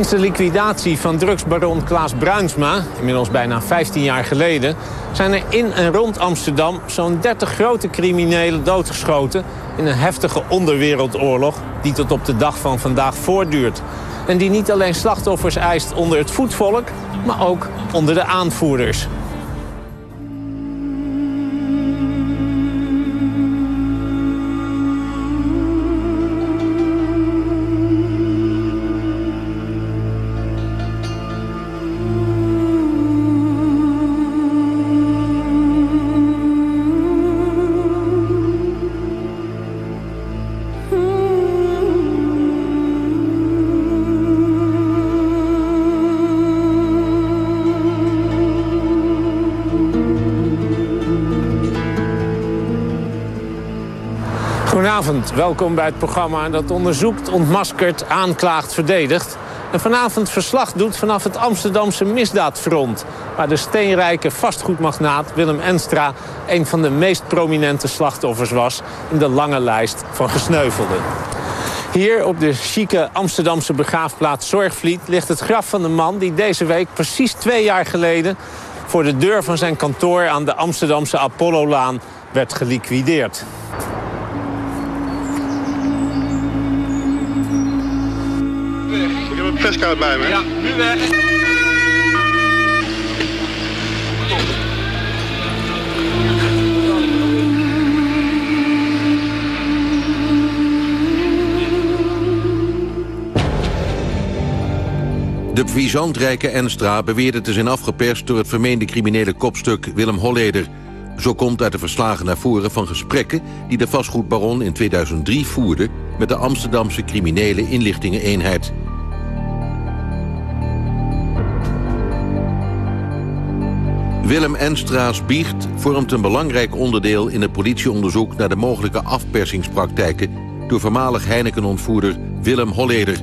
Sinds de liquidatie van drugsbaron Klaas Bruinsma, inmiddels bijna 15 jaar geleden... zijn er in en rond Amsterdam zo'n 30 grote criminelen doodgeschoten... in een heftige onderwereldoorlog die tot op de dag van vandaag voortduurt. En die niet alleen slachtoffers eist onder het voetvolk, maar ook onder de aanvoerders. Welkom bij het programma dat onderzoekt, ontmaskert, aanklaagt, verdedigt. En vanavond verslag doet vanaf het Amsterdamse misdaadfront... waar de steenrijke vastgoedmagnaat Willem Enstra... een van de meest prominente slachtoffers was... in de lange lijst van gesneuvelden. Hier op de chique Amsterdamse begraafplaats Zorgvliet... ligt het graf van de man die deze week precies twee jaar geleden... voor de deur van zijn kantoor aan de Amsterdamse Apollo-laan werd geliquideerd. Perskaart bij me. Ja, nu weg. De puissantrijke Enstra beweerde te zijn afgeperst... door het vermeende criminele kopstuk Willem Holleder. Zo komt uit de verslagen naar voren van gesprekken... die de vastgoedbaron in 2003 voerde... met de Amsterdamse criminele inlichtingeneenheid. Willem Enstra's biecht vormt een belangrijk onderdeel in het politieonderzoek naar de mogelijke afpersingspraktijken door voormalig Heineken-ontvoerder Willem Holleder.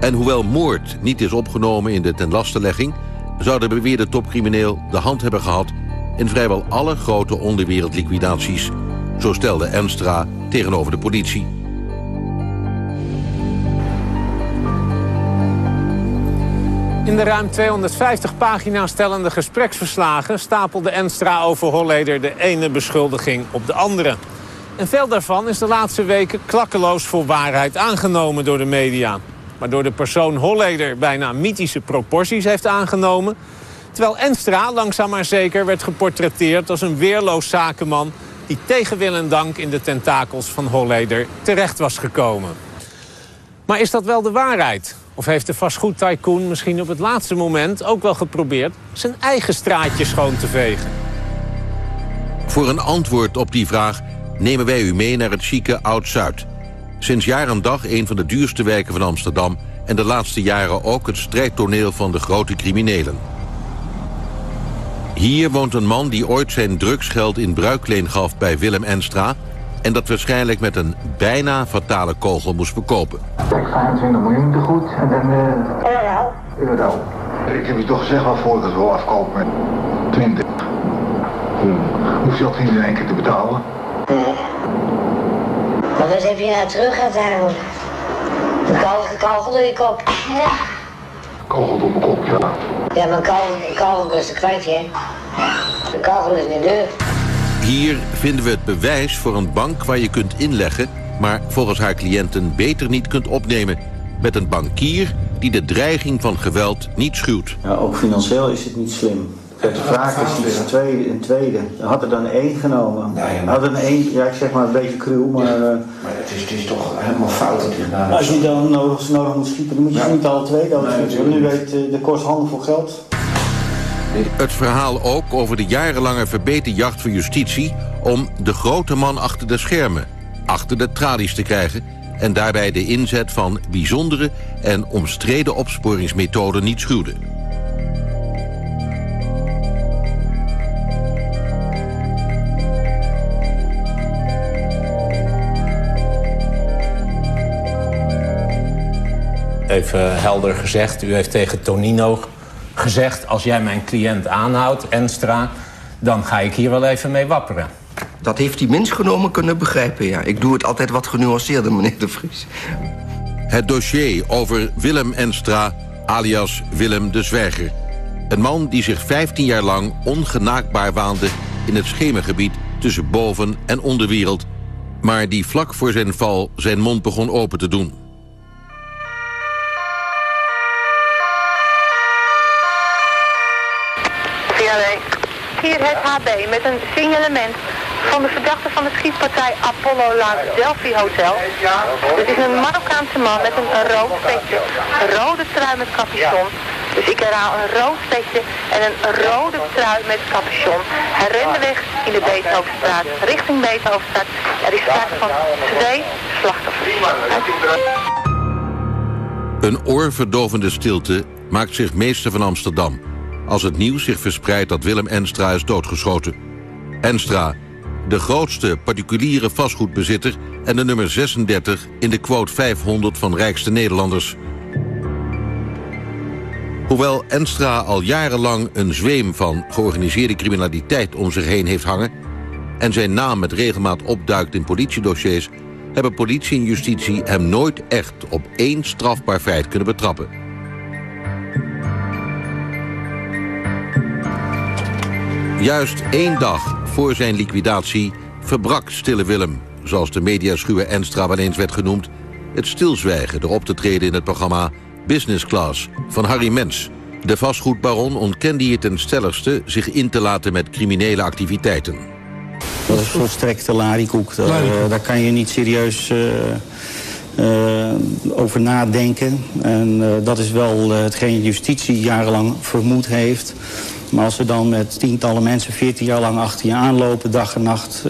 En hoewel moord niet is opgenomen in de tenlastelegging, zou de beweerde topcrimineel de hand hebben gehad in vrijwel alle grote onderwereldliquidaties. Zo stelde Enstra tegenover de politie. In de ruim 250 pagina's stellende gespreksverslagen... stapelde Enstra over Holleder de ene beschuldiging op de andere. En veel daarvan is de laatste weken klakkeloos voor waarheid aangenomen door de media. Waardoor de persoon Holleder bijna mythische proporties heeft aangenomen... terwijl Enstra langzaam maar zeker werd geportretteerd als een weerloos zakenman... die tegen wil en dank in de tentakels van Holleder terecht was gekomen. Maar is dat wel de waarheid? Of heeft de vastgoedtycoon misschien op het laatste moment ook wel geprobeerd... zijn eigen straatje schoon te vegen? Voor een antwoord op die vraag nemen wij u mee naar het chique Oud-Zuid. Sinds jaar en dag een van de duurste wijken van Amsterdam... en de laatste jaren ook het strijdtoneel van de grote criminelen. Hier woont een man die ooit zijn drugsgeld in bruikleen gaf bij Willem Enstra en dat waarschijnlijk met een bijna fatale kogel moest verkopen. Kijk, 25 miljoen te goed en dan... Uh, euro. Ik heb je toch gezegd wat voor ik het wil afkopen met 20. Hmm. Hoef je dat niet in één keer te betalen? Nee. Maar wat heb je nou terug uiteindelijk? Een kogel, kogel door je kop. Ja. Kogel door mijn kop, ja. Ja, maar kogel, kogel is een kwijtje. De kogel is niet deur. Hier vinden we het bewijs voor een bank waar je kunt inleggen... maar volgens haar cliënten beter niet kunt opnemen. Met een bankier die de dreiging van geweld niet schuwt. Ja, ook financieel is het niet slim. Kijk, de vraag is iets een tweede, een tweede. Had er dan één genomen? Nee, Had er een één, ja ik zeg maar een beetje cruw, maar... Uh, maar het is, het is toch helemaal fout dat hij gedaan Als je dan nodig, nodig moet schieten, dan moet je ja. niet alle twee doodschieten. Nee, nu weet uh, de kost handenvol geld. Het verhaal ook over de jarenlange verbeterjacht voor justitie... om de grote man achter de schermen, achter de tralies te krijgen... en daarbij de inzet van bijzondere en omstreden opsporingsmethoden niet schuwde. Even helder gezegd, u heeft tegen Tonino gezegd... als jij mijn cliënt aanhoudt, Enstra, dan ga ik hier wel even mee wapperen. Dat heeft hij minst genomen kunnen begrijpen, ja. Ik doe het altijd wat genuanceerder, meneer De Vries. Het dossier over Willem Enstra, alias Willem de Zwijger. Een man die zich 15 jaar lang ongenaakbaar waande... in het schemergebied tussen boven- en onderwereld... maar die vlak voor zijn val zijn mond begon open te doen. Hier het HB met een signalement van de verdachte van de schietpartij Apollo Laat Delphi Hotel. Het is een Marokkaanse man met een, rood petje, een rode trui met capuchon. Dus ik herhaal een rood petje en een rode trui met capuchon. Hij rende weg in de Beethovenstraat, richting Beethovenstraat. Er is sprake van twee slachtoffers. Een oorverdovende stilte maakt zich meester van Amsterdam... als het nieuws zich verspreidt dat Willem Enstra is doodgeschoten. Enstra, de grootste particuliere vastgoedbezitter... en de nummer 36 in de quote 500 van rijkste Nederlanders. Hoewel Enstra al jarenlang een zweem van georganiseerde criminaliteit om zich heen heeft hangen... en zijn naam met regelmaat opduikt in politiedossiers... hebben politie en justitie hem nooit echt op één strafbaar feit kunnen betrappen. Juist één dag voor zijn liquidatie verbrak Stille Willem... zoals de mediaschuwe Enstra wel eens werd genoemd... het stilzwijgen door op te treden in het programma Business Class van Harry Mens. De vastgoedbaron ontkende hier ten stelligste zich in te laten met criminele activiteiten. Dat is volstrekte larikoek. Daar, uh, daar kan je niet serieus uh, uh, over nadenken. En dat is wel hetgeen justitie jarenlang vermoed heeft. Maar als ze dan met tientallen mensen 14 jaar lang achter je aanlopen, dag en nacht...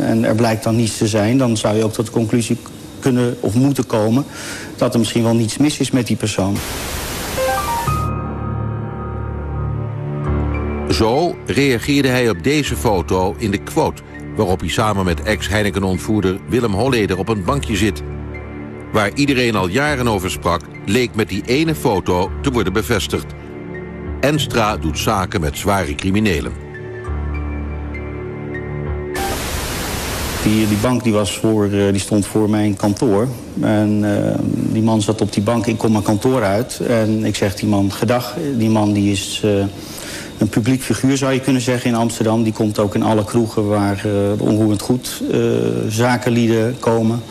en er blijkt dan niets te zijn, dan zou je ook tot de conclusie kunnen of moeten komen... dat er misschien wel niets mis is met die persoon. Zo reageerde hij op deze foto in de quote... waarop hij samen met ex-Heineken-ontvoerder Willem Holleder op een bankje zit. Waar iedereen al jaren over sprak, leek met die ene foto te worden bevestigd. Enstra doet zaken met zware criminelen. Die, die bank die was voor, die stond voor mijn kantoor. En uh, die man zat op die bank, ik kom mijn kantoor uit. En ik zeg die man, gedag, die man die is... Uh, een publiek figuur zou je kunnen zeggen in Amsterdam. Die komt ook in alle kroegen waar uh, onroerend goed uh, zakenlieden komen.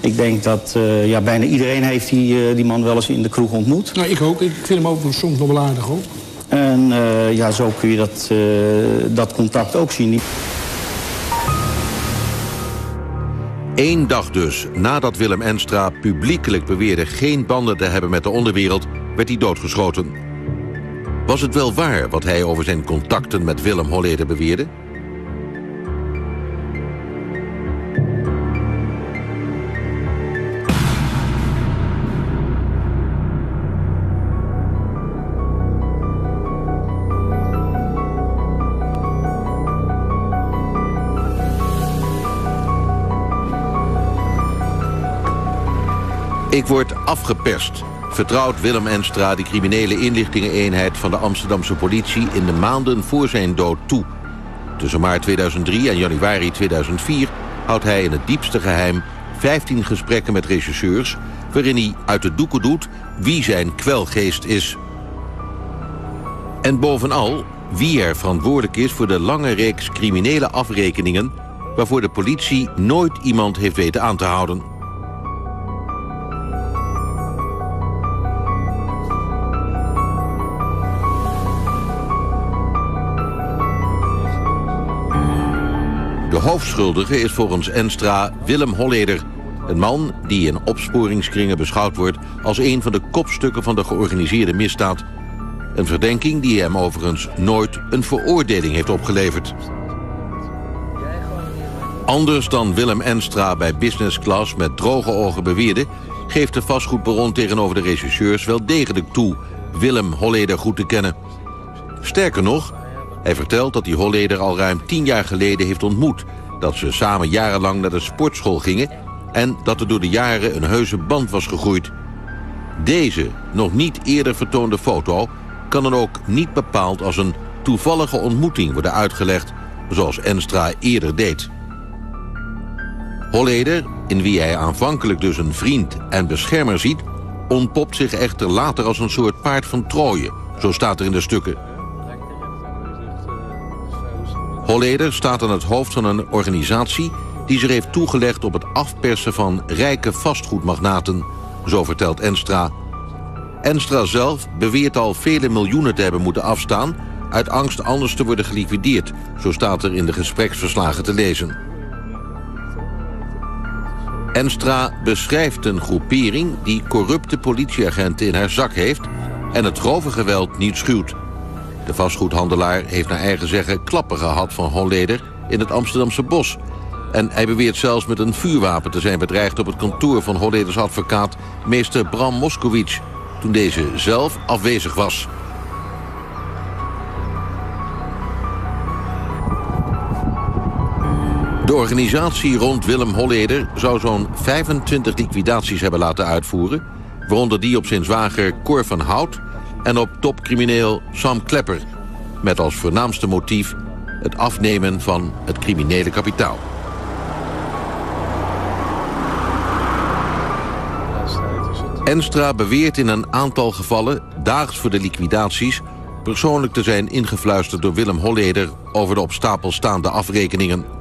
Ik denk dat uh, ja, bijna iedereen heeft die, die man wel eens in de kroeg ontmoet. Nou, ik ook. Ik vind hem ook soms nog wel aardig hoor. En ja, zo kun je dat, dat contact ook zien. Eén dag dus nadat Willem Enstra publiekelijk beweerde geen banden te hebben met de onderwereld, werd hij doodgeschoten. Was het wel waar wat hij over zijn contacten met Willem Holleder beweerde? Ik word afgeperst, vertrouwt Willem Enstra de criminele inlichtingeneenheid van de Amsterdamse politie in de maanden voor zijn dood toe. Tussen maart 2003 en januari 2004 houdt hij in het diepste geheim 15 gesprekken met regisseurs waarin hij uit de doeken doet wie zijn kwelgeest is. En bovenal wie er verantwoordelijk is voor de lange reeks criminele afrekeningen waarvoor de politie nooit iemand heeft weten aan te houden. Hoofdschuldige is volgens Enstra Willem Holleder. Een man die in opsporingskringen beschouwd wordt... als een van de kopstukken van de georganiseerde misdaad. Een verdenking die hem overigens nooit een veroordeling heeft opgeleverd. Anders dan Willem Enstra bij Business Class met droge ogen beweerde... geeft de vastgoedbaron tegenover de regisseurs wel degelijk toe... Willem Holleder goed te kennen. Sterker nog, hij vertelt dat hij Holleder al ruim tien jaar geleden heeft ontmoet... dat ze samen jarenlang naar de sportschool gingen... en dat er door de jaren een heuse band was gegroeid. Deze, nog niet eerder vertoonde foto... kan dan ook niet bepaald als een toevallige ontmoeting worden uitgelegd... zoals Enstra eerder deed. Holleder, in wie hij aanvankelijk dus een vriend en beschermer ziet... ontpopt zich echter later als een soort paard van Troje. Zo staat er in de stukken. Holleder staat aan het hoofd van een organisatie... die zich heeft toegelegd op het afpersen van rijke vastgoedmagnaten. Zo vertelt Enstra. Enstra zelf beweert al vele miljoenen te hebben moeten afstaan... uit angst anders te worden geliquideerd. Zo staat er in de gespreksverslagen te lezen. Enstra beschrijft een groepering die corrupte politieagenten in haar zak heeft... en het grove geweld niet schuwt. De vastgoedhandelaar heeft naar eigen zeggen klappen gehad van Holleder in het Amsterdamse bos. En hij beweert zelfs met een vuurwapen te zijn bedreigd op het kantoor van Holleders advocaat meester Bram Moskowitz, toen deze zelf afwezig was. De organisatie rond Willem Holleder zou zo'n 25 liquidaties hebben laten uitvoeren... waaronder die op zijn zwager Cor van Hout en op topcrimineel Sam Klepper... met als voornaamste motief het afnemen van het criminele kapitaal. Enstra beweert in een aantal gevallen, daags voor de liquidaties... persoonlijk te zijn ingefluisterd door Willem Holleder... over de op stapel staande afrekeningen.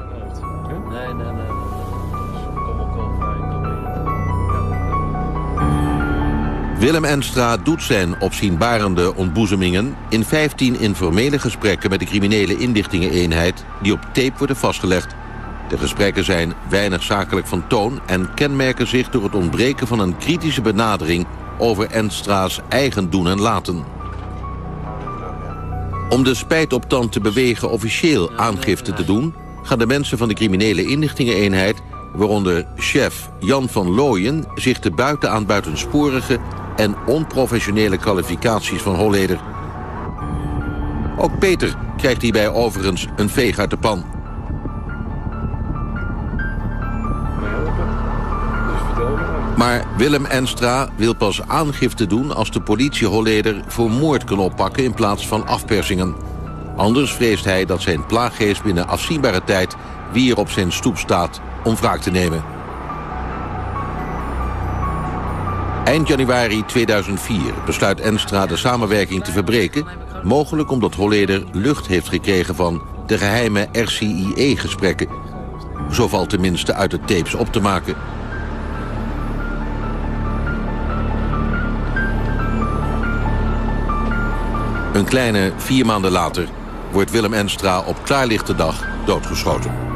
Willem Enstra doet zijn opzienbarende ontboezemingen... in 15 informele gesprekken met de criminele inlichtingeneenheid... die op tape worden vastgelegd. De gesprekken zijn weinig zakelijk van toon... en kenmerken zich door het ontbreken van een kritische benadering... over Enstra's eigen doen en laten. Om de spijtoptand te bewegen officieel aangifte te doen... gaan de mensen van de criminele inlichtingeneenheid waaronder chef Jan van Looyen zich te buiten aan buitensporige en onprofessionele kwalificaties van Holleder. Ook Peter krijgt hierbij overigens een veeg uit de pan. Maar Willem Enstra wil pas aangifte doen als de politie Holleder voor moord kan oppakken in plaats van afpersingen. Anders vreest hij dat zijn plaaggeest binnen afzienbare tijd wie er op zijn stoep staat om wraak te nemen. Eind januari 2004 besluit Enstra de samenwerking te verbreken... mogelijk omdat Holleder lucht heeft gekregen van de geheime RCIE-gesprekken. Zo valt tenminste uit de tapes op te maken. Een kleine vier maanden later wordt Willem Enstra op klaarlichte dag doodgeschoten.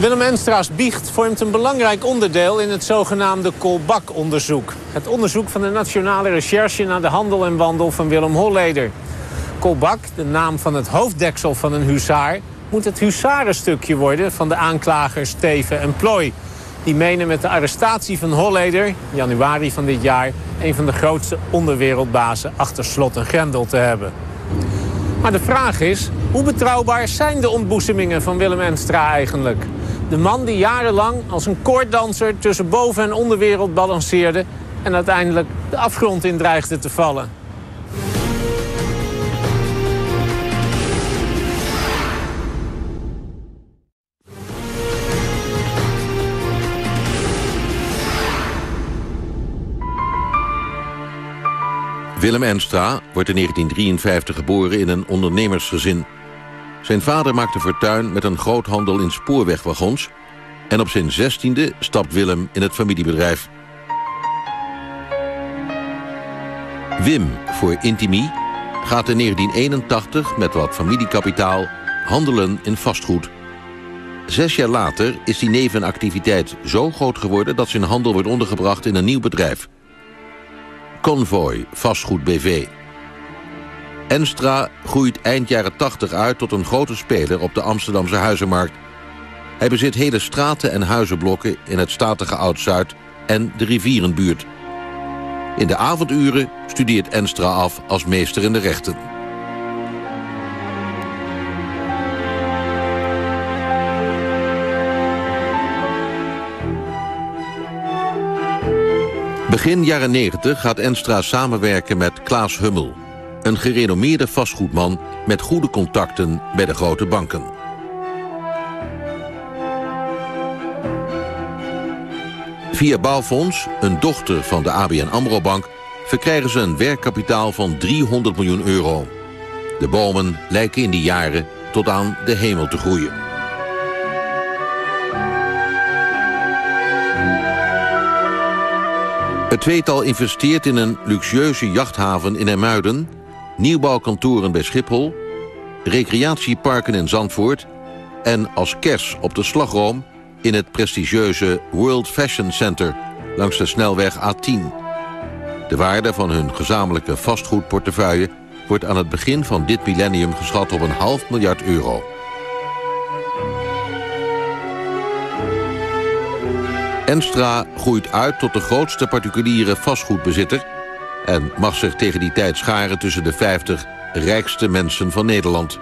Willem Enstra's biecht vormt een belangrijk onderdeel in het zogenaamde Kolbak-onderzoek. Het onderzoek van de Nationale Recherche naar de handel en wandel van Willem Holleder. Kolbak, de naam van het hoofddeksel van een huzaar, moet het huzarenstukje worden van de aanklagers Steven en Plooi. Die menen met de arrestatie van Holleder, januari van dit jaar, een van de grootste onderwereldbazen achter slot en grendel te hebben. Maar de vraag is, hoe betrouwbaar zijn de ontboezemingen van Willem Enstra eigenlijk? De man die jarenlang als een koorddanser tussen boven- en onderwereld balanceerde... en uiteindelijk de afgrond in dreigde te vallen. Willem Enstra wordt in 1953 geboren in een ondernemersgezin. Zijn vader maakte fortuin met een groothandel in spoorwegwagons... en op zijn zestiende stapt Willem in het familiebedrijf. Wim, voor Intimi, gaat in 1981 met wat familiekapitaal handelen in vastgoed. Zes jaar later is die nevenactiviteit zo groot geworden... dat zijn handel wordt ondergebracht in een nieuw bedrijf. Convoy Vastgoed BV. Enstra groeit eind jaren 80 uit tot een grote speler op de Amsterdamse huizenmarkt. Hij bezit hele straten en huizenblokken in het statige Oud-Zuid en de rivierenbuurt. In de avonduren studeert Enstra af als meester in de rechten. Begin jaren 90 gaat Enstra samenwerken met Klaas Hummel... een gerenommeerde vastgoedman met goede contacten bij de grote banken. Via Bouwfonds, een dochter van de ABN AMRO-bank... verkrijgen ze een werkkapitaal van 300 miljoen euro. De bomen lijken in die jaren tot aan de hemel te groeien. Het tweetal investeert in een luxueuze jachthaven in Emuiden... nieuwbouwkantoren bij Schiphol... recreatieparken in Zandvoort... en als kers op de slagroom in het prestigieuze World Fashion Center... langs de snelweg A10. De waarde van hun gezamenlijke vastgoedportefeuille... wordt aan het begin van dit millennium geschat op een half miljard euro. Enstra groeit uit tot de grootste particuliere vastgoedbezitter... en mag zich tegen die tijd scharen tussen de 50 rijkste mensen van Nederland.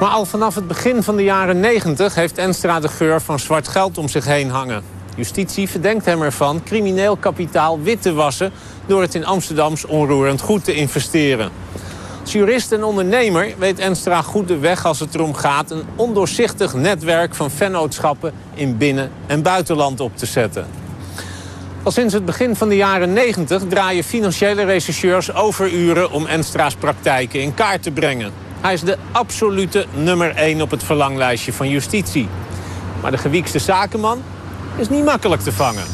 Maar al vanaf het begin van de jaren 90 heeft Enstra de geur van zwart geld om zich heen hangen. Justitie verdenkt hem ervan crimineel kapitaal wit te wassen... door het in Amsterdams onroerend goed te investeren. Als jurist en ondernemer weet Enstra goed de weg als het erom gaat... een ondoorzichtig netwerk van vennootschappen in binnen- en buitenland op te zetten. Al sinds het begin van de jaren 90 draaien financiële rechercheurs overuren... om Enstra's praktijken in kaart te brengen. Hij is de absolute nummer 1 op het verlanglijstje van justitie. Maar de gewiekste zakenman is niet makkelijk te vangen.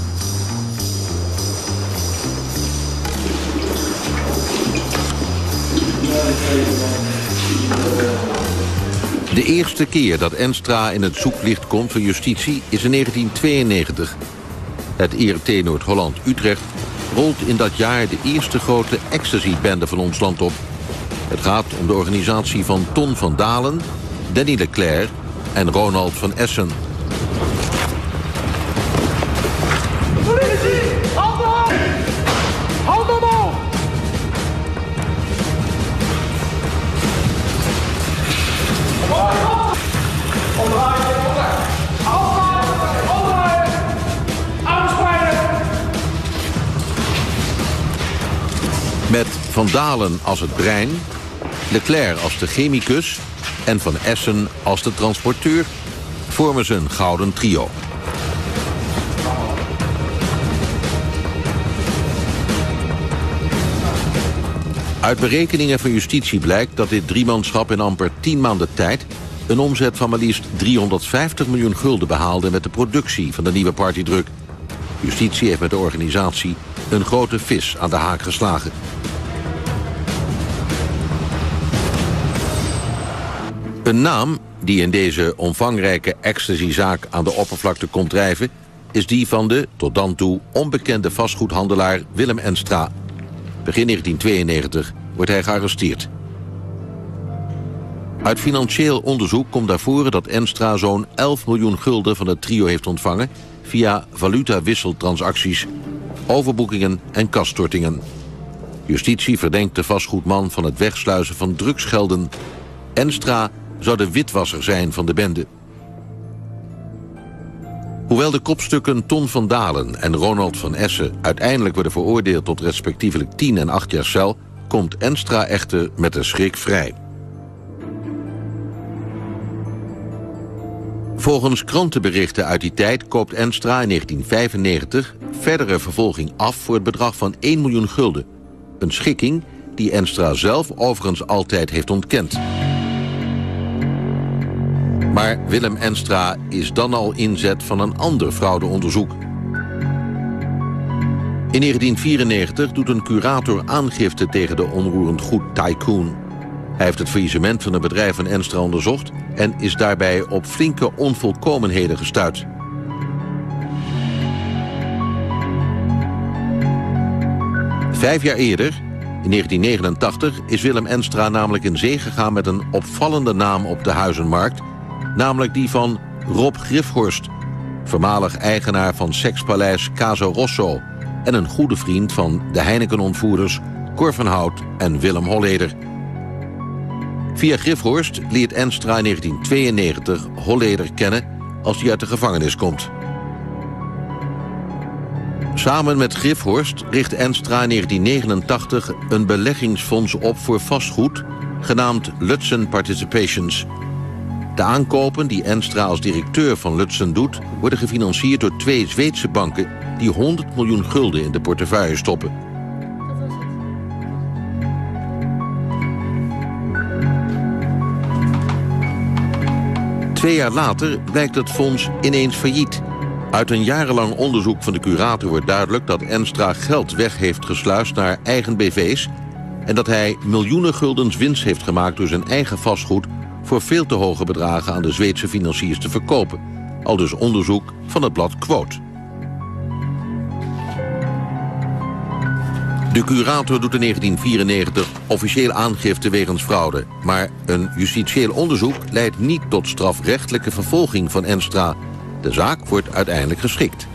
De eerste keer dat Enstra in het zoeklicht komt van justitie is in 1992. Het IRT Noord-Holland-Utrecht rolt in dat jaar de eerste grote ecstasy-bende van ons land op. Het gaat om de organisatie van Ton van Dalen, Danny Leclerc en Ronald van Essen. Van Dalen als het brein, Leclerc als de chemicus en Van Essen als de transporteur vormen ze een gouden trio. Uit berekeningen van justitie blijkt dat dit driemanschap in amper 10 maanden tijd... een omzet van maar liefst 350 miljoen gulden behaalde... met de productie van de nieuwe partydruk. Justitie heeft met de organisatie een grote vis aan de haak geslagen. Een naam die in deze omvangrijke ecstasy-zaak aan de oppervlakte komt drijven... is die van de, tot dan toe, onbekende vastgoedhandelaar Willem Enstra... Begin 1992 wordt hij gearresteerd. Uit financieel onderzoek komt naar voren dat Enstra zo'n 11 miljoen gulden van het trio heeft ontvangen via valutawisseltransacties, overboekingen en kaststortingen. Justitie verdenkt de vastgoedman van het wegsluizen van drugsgelden. Enstra zou de witwasser zijn van de bende. Hoewel de kopstukken Ton van Dalen en Ronald van Essen... uiteindelijk worden veroordeeld tot respectievelijk 10 en 8 jaar cel... komt Enstra echter met een schrik vrij. Volgens krantenberichten uit die tijd koopt Enstra in 1995... verdere vervolging af voor het bedrag van 1 miljoen gulden. Een schikking die Enstra zelf overigens altijd heeft ontkend. Maar Willem Enstra is dan al inzet van een ander fraudeonderzoek. In 1994 doet een curator aangifte tegen de onroerend goed tycoon. Hij heeft het faillissement van een bedrijf van Enstra onderzocht... en is daarbij op flinke onvolkomenheden gestuurd. Vijf jaar eerder, in 1989, is Willem Enstra namelijk in zee gegaan... met een opvallende naam op de huizenmarkt namelijk die van Rob Grifhorst... voormalig eigenaar van sekspaleis Caso Rosso... en een goede vriend van de Heineken-ontvoerders Cor van Hout en Willem Holleder. Via Grifhorst leert Enstra in 1992 Holleder kennen... als hij uit de gevangenis komt. Samen met Griffhorst richt Enstra in 1989 een beleggingsfonds op voor vastgoed... genaamd Lutzen Participations. De aankopen die Enstra als directeur van Lutzen doet... worden gefinancierd door twee Zweedse banken... die 100 miljoen gulden in de portefeuille stoppen. Twee jaar later blijkt het fonds ineens failliet. Uit een jarenlang onderzoek van de curator wordt duidelijk... dat Enstra geld weg heeft gesluist naar eigen BV's... en dat hij miljoenen guldens winst heeft gemaakt door zijn eigen vastgoed... voor veel te hoge bedragen aan de Zweedse financiers te verkopen. Al dus onderzoek van het blad Quote. De curator doet in 1994 officieel aangifte wegens fraude. Maar een justitieel onderzoek leidt niet tot strafrechtelijke vervolging van Enstra. De zaak wordt uiteindelijk geschikt.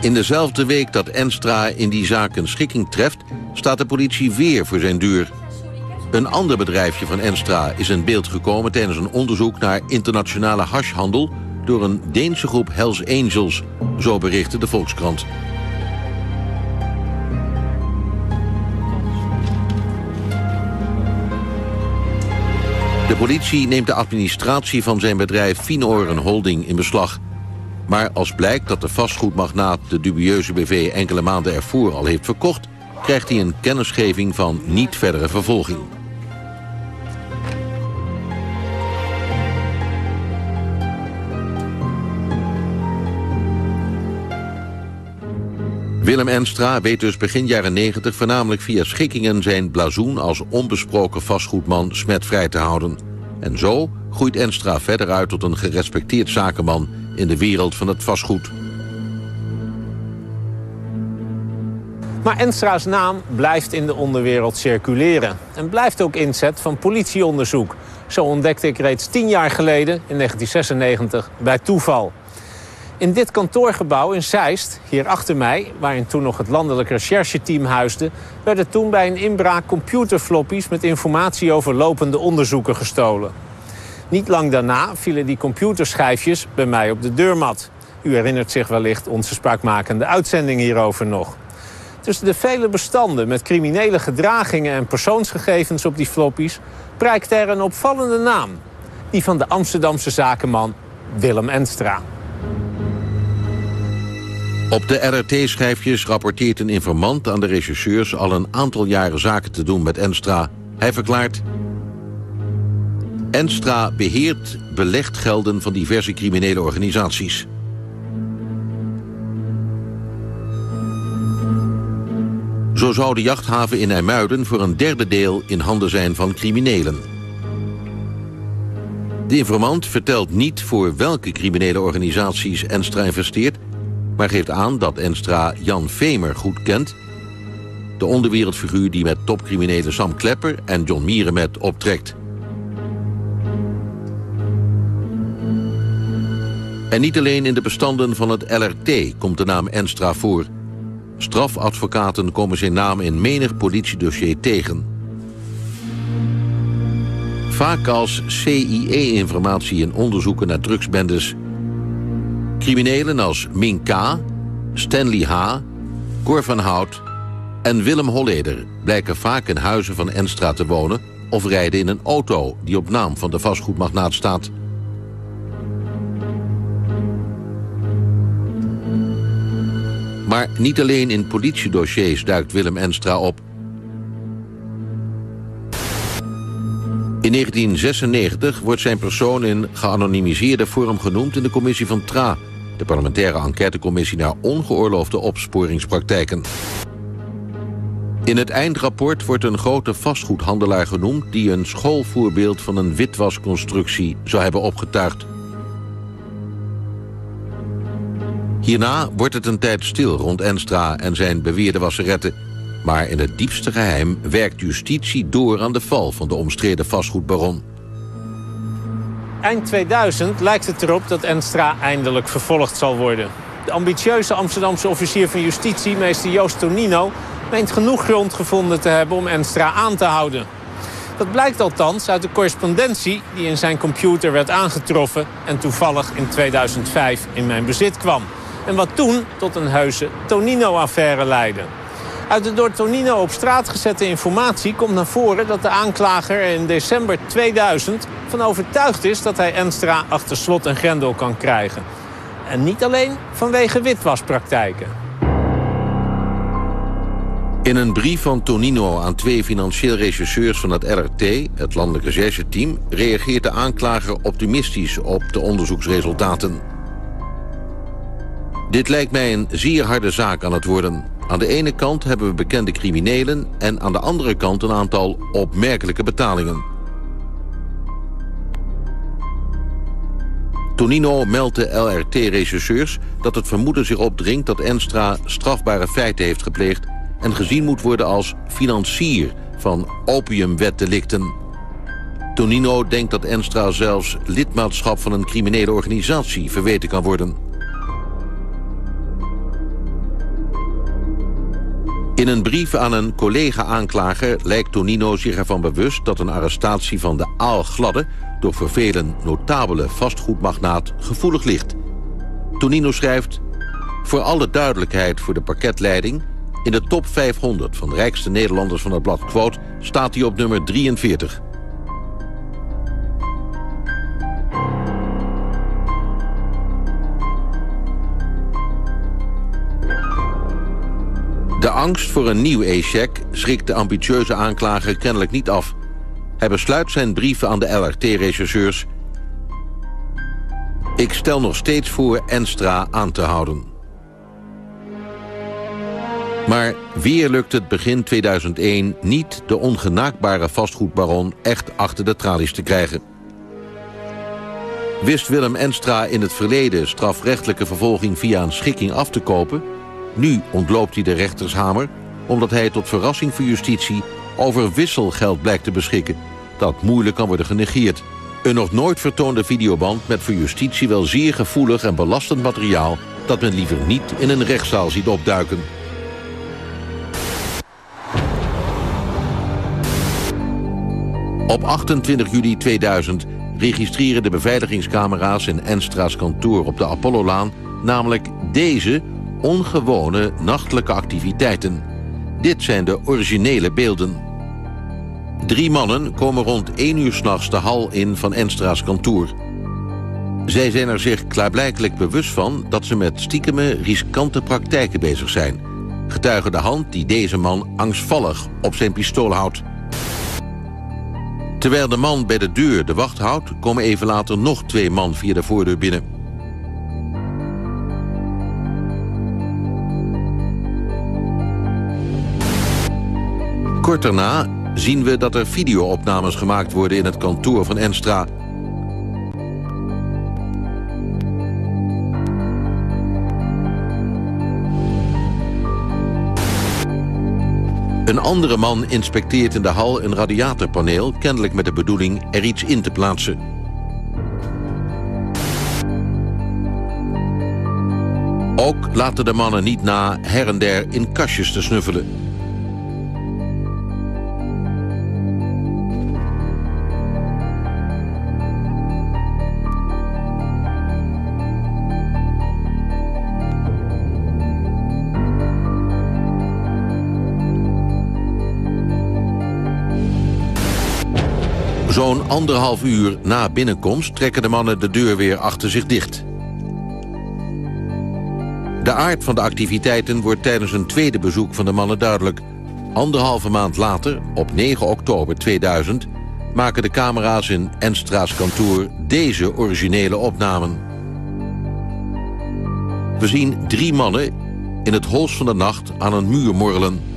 In dezelfde week dat Enstra in die zaak een schikking treft... staat de politie weer voor zijn deur. Een ander bedrijfje van Enstra is in beeld gekomen... tijdens een onderzoek naar internationale hashhandel... door een Deense groep Hells Angels, zo berichtte de Volkskrant. De politie neemt de administratie van zijn bedrijf Finoren Holding in beslag... Maar als blijkt dat de vastgoedmagnaat de dubieuze BV enkele maanden ervoor al heeft verkocht... krijgt hij een kennisgeving van niet verdere vervolging. Willem Enstra weet dus begin jaren 90 voornamelijk via schikkingen zijn blazoen als onbesproken vastgoedman smetvrij te houden. En zo groeit Enstra verder uit tot een gerespecteerd zakenman in de wereld van het vastgoed. Maar Enstra's naam blijft in de onderwereld circuleren. En blijft ook inzet van politieonderzoek. Zo ontdekte ik reeds tien jaar geleden, in 1996, bij toeval. In dit kantoorgebouw in Zeist, hier achter mij... waarin toen nog het landelijk rechercheteam huisde... werden toen bij een inbraak computerfloppies... met informatie over lopende onderzoeken gestolen. Niet lang daarna vielen die computerschijfjes bij mij op de deurmat. U herinnert zich wellicht onze spraakmakende uitzending hierover nog. Tussen de vele bestanden met criminele gedragingen en persoonsgegevens op die floppies... prijkte er een opvallende naam. Die van de Amsterdamse zakenman Willem Enstra. Op de RRT-schijfjes rapporteert een informant aan de rechercheurs... al een aantal jaren zaken te doen met Enstra. Hij verklaart... Enstra beheert belegd gelden van diverse criminele organisaties. Zo zou de jachthaven in IJmuiden voor een derde deel in handen zijn van criminelen. De informant vertelt niet voor welke criminele organisaties Enstra investeert... maar geeft aan dat Enstra Jan Vemer goed kent... de onderwereldfiguur die met topcriminelen Sam Klepper en John Mierenmet optrekt... En niet alleen in de bestanden van het LRT komt de naam Enstra voor. Strafadvocaten komen zijn naam in menig politiedossier tegen. Vaak als CIE-informatie in onderzoeken naar drugsbendes. Criminelen als Ming K., Stanley H., Cor van Hout en Willem Holleder... blijken vaak in huizen van Enstra te wonen... of rijden in een auto die op naam van de vastgoedmagnaat staat... Maar niet alleen in politiedossiers duikt Willem Enstra op. In 1996 wordt zijn persoon in geanonimiseerde vorm genoemd in de commissie van TRA... de parlementaire enquêtecommissie naar ongeoorloofde opsporingspraktijken. In het eindrapport wordt een grote vastgoedhandelaar genoemd... die een schoolvoorbeeld van een witwasconstructie zou hebben opgetuigd. Hierna wordt het een tijd stil rond Enstra en zijn beweerde wasseretten. Maar in het diepste geheim werkt justitie door aan de val van de omstreden vastgoedbaron. Eind 2000 lijkt het erop dat Enstra eindelijk vervolgd zal worden. De ambitieuze Amsterdamse officier van justitie, meester Joost Tonino... meent genoeg grond gevonden te hebben om Enstra aan te houden. Dat blijkt althans uit de correspondentie die in zijn computer werd aangetroffen... en toevallig in 2005 in mijn bezit kwam. En wat toen tot een heuse Tonino-affaire leidde. Uit de door Tonino op straat gezette informatie komt naar voren... dat de aanklager in december 2000 van overtuigd is... dat hij Enstra achter slot en grendel kan krijgen. En niet alleen vanwege witwaspraktijken. In een brief van Tonino aan twee financieel regisseurs van het LRT... het Landelijk Rechercheteam... reageert de aanklager optimistisch op de onderzoeksresultaten. Dit lijkt mij een zeer harde zaak aan het worden. Aan de ene kant hebben we bekende criminelen... en aan de andere kant een aantal opmerkelijke betalingen. Tonino meldt de LRT-regisseurs dat het vermoeden zich opdringt... dat Enstra strafbare feiten heeft gepleegd... en gezien moet worden als financier van opiumwetdelicten. Tonino denkt dat Enstra zelfs lidmaatschap van een criminele organisatie verweten kan worden... In een brief aan een collega-aanklager lijkt Tonino zich ervan bewust... dat een arrestatie van de Aalgladde door vervelen notabele vastgoedmagnaat gevoelig ligt. Tonino schrijft... Voor alle duidelijkheid voor de parketleiding... in de top 500 van de rijkste Nederlanders van het blad Quote... staat hij op nummer 43. De angst voor een nieuw e-check schrikt de ambitieuze aanklager kennelijk niet af. Hij besluit zijn brieven aan de LRT-rechercheurs... Ik stel nog steeds voor Enstra aan te houden. Maar weer lukt het begin 2001 niet de ongenaakbare vastgoedbaron echt achter de tralies te krijgen. Wist Willem Enstra in het verleden strafrechtelijke vervolging via een schikking af te kopen... Nu ontloopt hij de rechtershamer omdat hij tot verrassing voor justitie over wisselgeld blijkt te beschikken. Dat moeilijk kan worden genegeerd. Een nog nooit vertoonde videoband met voor justitie wel zeer gevoelig en belastend materiaal... dat men liever niet in een rechtszaal ziet opduiken. Op 28 juli 2000 registreren de beveiligingscamera's in Enstra's kantoor op de Apollolaan... namelijk deze ongewone nachtelijke activiteiten. Dit zijn de originele beelden. Drie mannen komen rond 1 uur s'nachts de hal in van Enstra's kantoor. Zij zijn er zich klaarblijkelijk bewust van dat ze met stiekeme, riskante praktijken bezig zijn. Getuige de hand die deze man angstvallig op zijn pistool houdt. Terwijl de man bij de deur de wacht houdt... komen even later nog twee man via de voordeur binnen. Kort daarna zien we dat er videoopnames gemaakt worden in het kantoor van Enstra. Een andere man inspecteert in de hal een radiatorpaneel... kennelijk met de bedoeling er iets in te plaatsen. Ook laten de mannen niet na her en der in kastjes te snuffelen. Anderhalf uur na binnenkomst trekken de mannen de deur weer achter zich dicht. De aard van de activiteiten wordt tijdens een tweede bezoek van de mannen duidelijk. Anderhalve maand later, op 9 oktober 2000... maken de camera's in Enstra's kantoor deze originele opnamen. We zien drie mannen in het hols van de nacht aan een muur morrelen.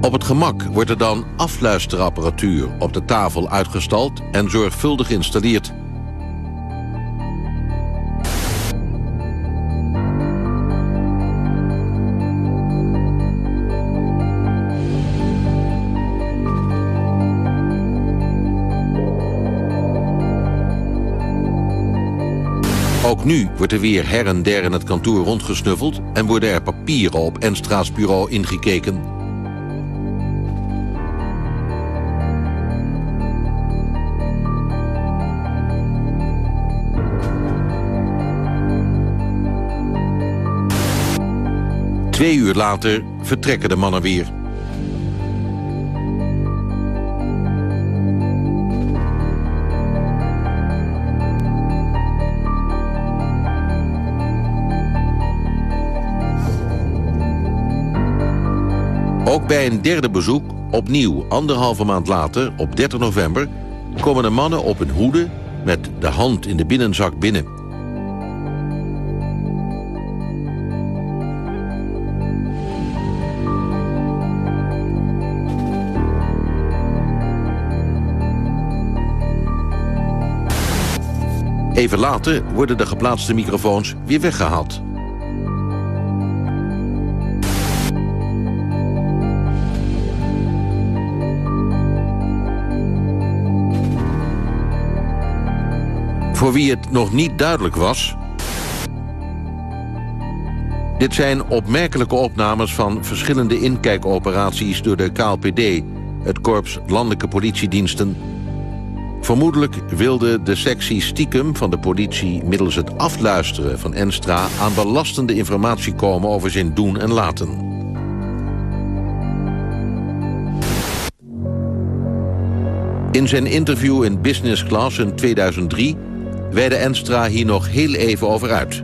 Op het gemak wordt er dan afluisterapparatuur op de tafel uitgestald en zorgvuldig geïnstalleerd. Ook nu wordt er weer her en der in het kantoor rondgesnuffeld... en worden er papieren op Enstra's bureau ingekeken. Twee uur later vertrekken de mannen weer. Ook bij een derde bezoek, opnieuw anderhalve maand later, op 30 november... komen de mannen op hun hoede met de hand in de binnenzak binnen. Even later worden de geplaatste microfoons weer weggehaald. Voor wie het nog niet duidelijk was... Dit zijn opmerkelijke opnames van verschillende inkijkoperaties door de KLPD... het Korps Landelijke Politiediensten... Vermoedelijk wilde de sectie stiekem van de politie... middels het afluisteren van Enstra... aan belastende informatie komen over zijn doen en laten. In zijn interview in Business Class in 2003 weidde Enstra hier nog heel even over uit.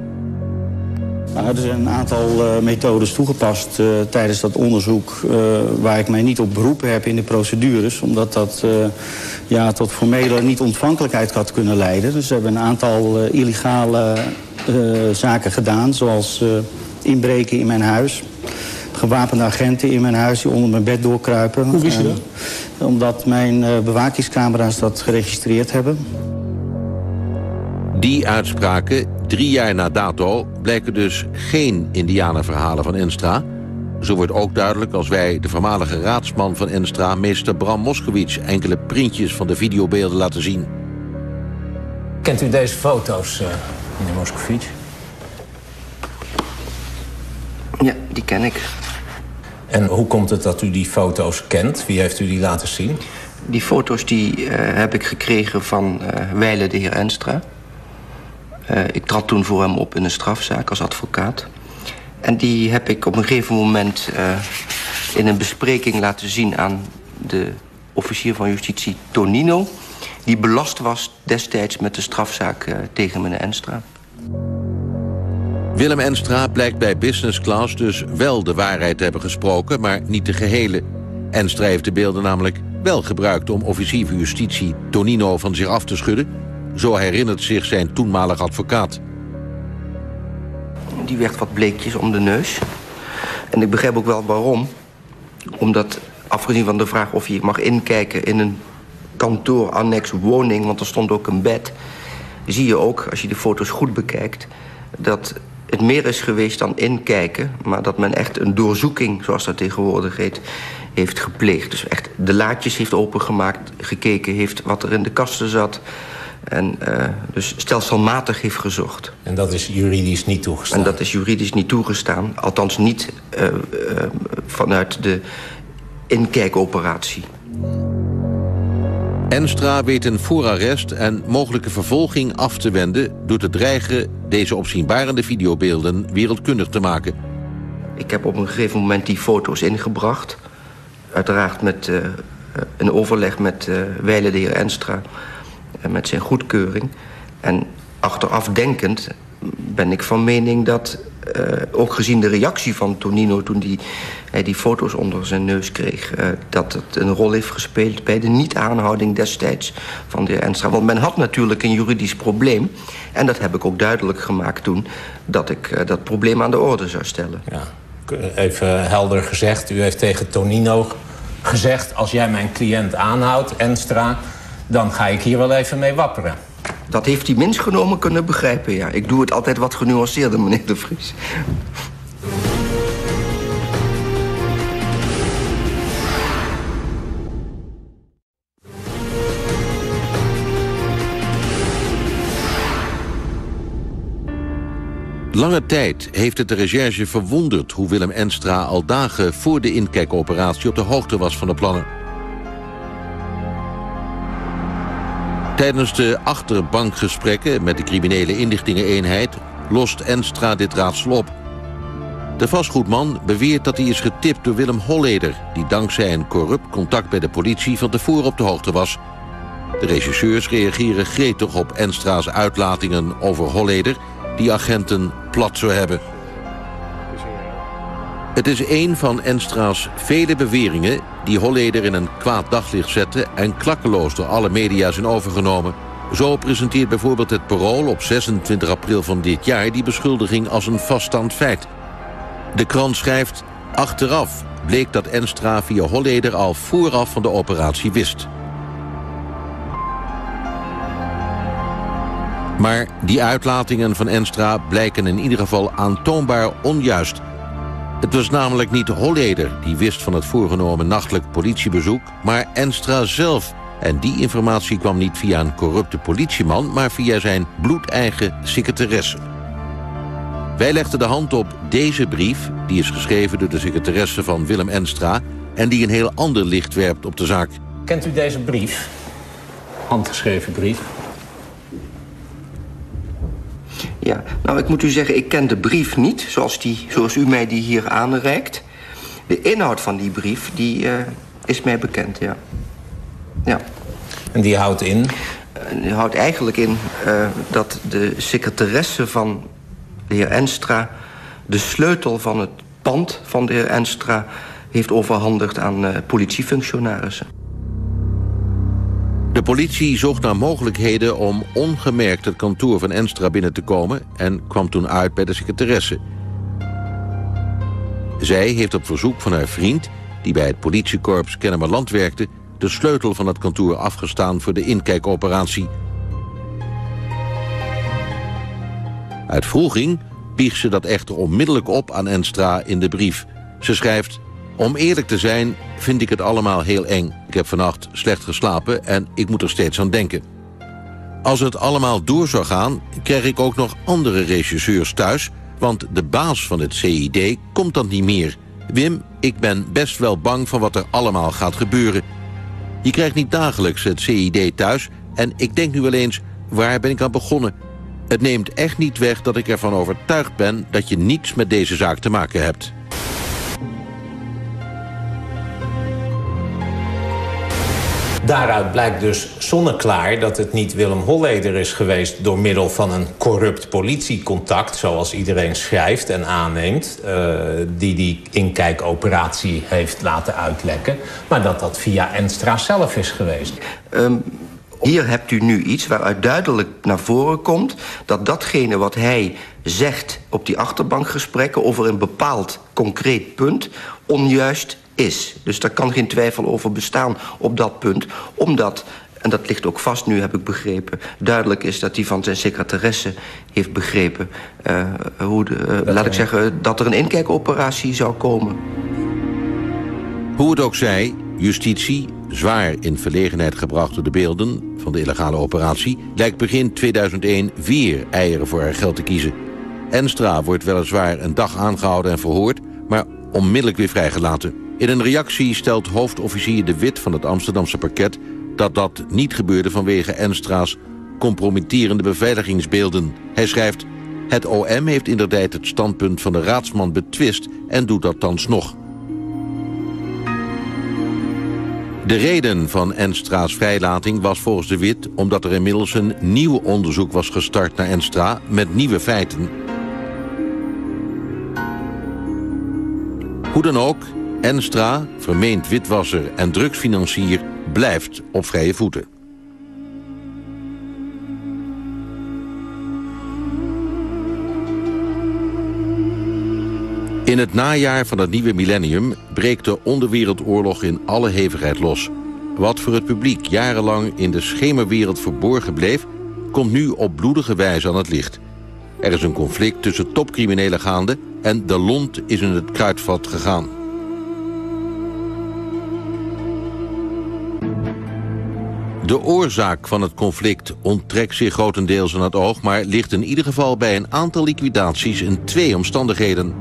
Nou, er zijn een aantal uh, methodes toegepast uh, tijdens dat onderzoek... Uh, waar ik mij niet op beroepen heb in de procedures... omdat dat ja, tot formele niet-ontvankelijkheid had kunnen leiden. Dus we hebben een aantal illegale zaken gedaan... zoals inbreken in mijn huis... gewapende agenten in mijn huis die onder mijn bed doorkruipen. Hoe wist je dat? omdat mijn bewakingscamera's dat geregistreerd hebben. Die uitspraken, drie jaar na dato, blijken dus geen indianenverhalen van Enstra. Zo wordt ook duidelijk als wij de voormalige raadsman van Enstra... meester Bram Moskowitz enkele printjes van de videobeelden laten zien. Kent u deze foto's, uh, meneer Moskowitz? Ja, die ken ik. En hoe komt het dat u die foto's kent? Wie heeft u die laten zien? Die foto's die, uh, heb ik gekregen van uh, Weile de heer Enstra... Uh, ik trad toen voor hem op in een strafzaak als advocaat. En die heb ik op een gegeven moment uh, in een bespreking laten zien aan de officier van justitie Tonino. Die belast was destijds met de strafzaak uh, tegen meneer Enstra. Willem Enstra blijkt bij business class dus wel de waarheid te hebben gesproken, maar niet de gehele. Enstra heeft de beelden namelijk wel gebruikt om officier van justitie Tonino van zich af te schudden zo herinnert zich zijn toenmalige advocaat. Die werd wat bleekjes om de neus. En ik begrijp ook wel waarom. Omdat, afgezien van de vraag of je mag inkijken in een kantoor, annex, woning... want er stond ook een bed... zie je ook, als je de foto's goed bekijkt... dat het meer is geweest dan inkijken... maar dat men echt een doorzoeking, zoals dat tegenwoordig heet... heeft gepleegd. Dus echt de laadjes heeft opengemaakt, gekeken heeft wat er in de kasten zat... En uh, dus stelselmatig heeft gezocht. En dat is juridisch niet toegestaan? En dat is juridisch niet toegestaan. Althans niet uh, uh, vanuit de inkijkoperatie. Enstra weet een voorarrest en mogelijke vervolging af te wenden... door te dreigen deze opzienbarende videobeelden wereldkundig te maken. Ik heb op een gegeven moment die foto's ingebracht. Uiteraard met een overleg met Weile de heer Enstra met zijn goedkeuring. En achteraf denkend ben ik van mening dat, uh, ook gezien de reactie van Tonino... toen hij die, die foto's onder zijn neus kreeg... Uh, dat het een rol heeft gespeeld bij de niet-aanhouding destijds van de heer Enstra. Want men had natuurlijk een juridisch probleem. En dat heb ik ook duidelijk gemaakt toen... dat ik dat probleem aan de orde zou stellen. Ja. Even helder gezegd, u heeft tegen Tonino gezegd... als jij mijn cliënt aanhoudt, Enstra dan ga ik hier wel even mee wapperen. Dat heeft hij minst genomen kunnen begrijpen, ja. Ik doe het altijd wat genuanceerder, meneer De Vries. Lange tijd heeft het de recherche verwonderd hoe Willem Enstra al dagen voor de inkijkoperatie op de hoogte was van de plannen. Tijdens de achterbankgesprekken met de criminele inlichtingeneenheid lost Enstra dit raadsel op. De vastgoedman beweert dat hij is getipt door Willem Holleder... die dankzij een corrupt contact bij de politie van tevoren op de hoogte was. De regisseurs reageren gretig op Enstra's uitlatingen over Holleder... die agenten plat zou hebben. Het is een van Enstra's vele beweringen die Holleder in een kwaad daglicht zette... en klakkeloos door alle media zijn overgenomen. Zo presenteert bijvoorbeeld het Parool op 26 april van dit jaar... die beschuldiging als een vaststaand feit. De krant schrijft... Achteraf bleek dat Enstra via Holleder al vooraf van de operatie wist. Maar die uitlatingen van Enstra blijken in ieder geval aantoonbaar onjuist... Het was namelijk niet Holleder die wist van het voorgenomen nachtelijk politiebezoek... maar Enstra zelf. En die informatie kwam niet via een corrupte politieman... maar via zijn bloedeigen secretaresse. Wij legden de hand op deze brief... die is geschreven door de secretaresse van Willem Enstra... en die een heel ander licht werpt op de zaak. Kent u deze brief? Handgeschreven brief. Ja, nou ik moet u zeggen, ik ken de brief niet zoals, die, zoals u mij die hier aanreikt. De inhoud van die brief, die uh, is mij bekend, ja. ja. En die houdt in? Uh, die houdt eigenlijk in uh, dat de secretaresse van de heer Enstra... de sleutel van het pand van de heer Enstra heeft overhandigd aan politiefunctionarissen. De politie zocht naar mogelijkheden om ongemerkt het kantoor van Enstra binnen te komen... en kwam toen uit bij de secretaresse. Zij heeft op verzoek van haar vriend, die bij het politiekorps Kennemerland werkte... de sleutel van het kantoor afgestaan voor de inkijkoperatie. Uit vroeging biegt ze dat echter onmiddellijk op aan Enstra in de brief. Ze schrijft... Om eerlijk te zijn vind ik het allemaal heel eng. Ik heb vannacht slecht geslapen en ik moet er steeds aan denken. Als het allemaal door zou gaan, krijg ik ook nog andere regisseurs thuis... want de baas van het CID komt dan niet meer. Wim, ik ben best wel bang van wat er allemaal gaat gebeuren. Je krijgt niet dagelijks het CID thuis... en ik denk nu wel eens, waar ben ik aan begonnen? Het neemt echt niet weg dat ik ervan overtuigd ben... dat je niets met deze zaak te maken hebt. Daaruit blijkt dus zonneklaar dat het niet Willem Holleder is geweest... door middel van een corrupt politiecontact, zoals iedereen schrijft en aanneemt... Uh, die die inkijkoperatie heeft laten uitlekken... maar dat dat via Enstra zelf is geweest. Um, hier hebt u nu iets waaruit duidelijk naar voren komt... dat datgene wat hij zegt op die achterbankgesprekken... over een bepaald concreet punt onjuist is. Dus daar kan geen twijfel over bestaan op dat punt. Omdat, en dat ligt ook vast nu, heb ik begrepen... duidelijk is dat hij van zijn secretaresse heeft begrepen... Uh, hoe de, uh, laat ik zeggen, dat er een inkijkoperatie zou komen. Hoe het ook zij, justitie, zwaar in verlegenheid gebracht door de beelden van de illegale operatie, lijkt begin 2001 weer eieren voor haar geld te kiezen. Enstra wordt weliswaar een dag aangehouden en verhoord, maar onmiddellijk weer vrijgelaten. In een reactie stelt hoofdofficier De Wit van het Amsterdamse parket... dat dat niet gebeurde vanwege Enstra's compromitterende beveiligingsbeelden. Hij schrijft... Het OM heeft inderdaad het standpunt van de raadsman betwist... en doet dat thans nog. De reden van Enstra's vrijlating was volgens De Wit... omdat er inmiddels een nieuw onderzoek was gestart naar Enstra... met nieuwe feiten. Hoe dan ook, Enstra, vermeend witwasser en drugsfinancier, blijft op vrije voeten. In het najaar van het nieuwe millennium breekt de onderwereldoorlog in alle hevigheid los. Wat voor het publiek jarenlang in de schemerwereld verborgen bleef... komt nu op bloedige wijze aan het licht. Er is een conflict tussen topcriminelen gaande... en de lont is in het kruidvat gegaan. De oorzaak van het conflict onttrekt zich grotendeels aan het oog... maar ligt in ieder geval bij een aantal liquidaties in twee omstandigheden.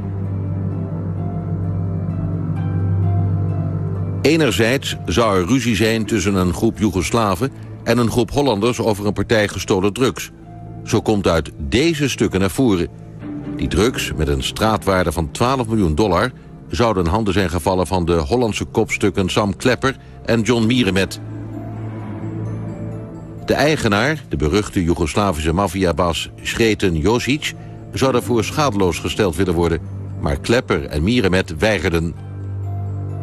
Enerzijds zou er ruzie zijn tussen een groep Joegoslaven... en een groep Hollanders over een partij gestolen drugs. Zo komt uit deze stukken naar voren. Die drugs, met een straatwaarde van 12 miljoen dollar... zouden handen zijn gevallen van de Hollandse kopstukken Sam Klepper en John Mierenmet... De eigenaar, de beruchte Joegoslavische maffiabas Sreten Josic... zou daarvoor schadeloos gesteld willen worden. Maar Klepper en Mierenmet weigerden.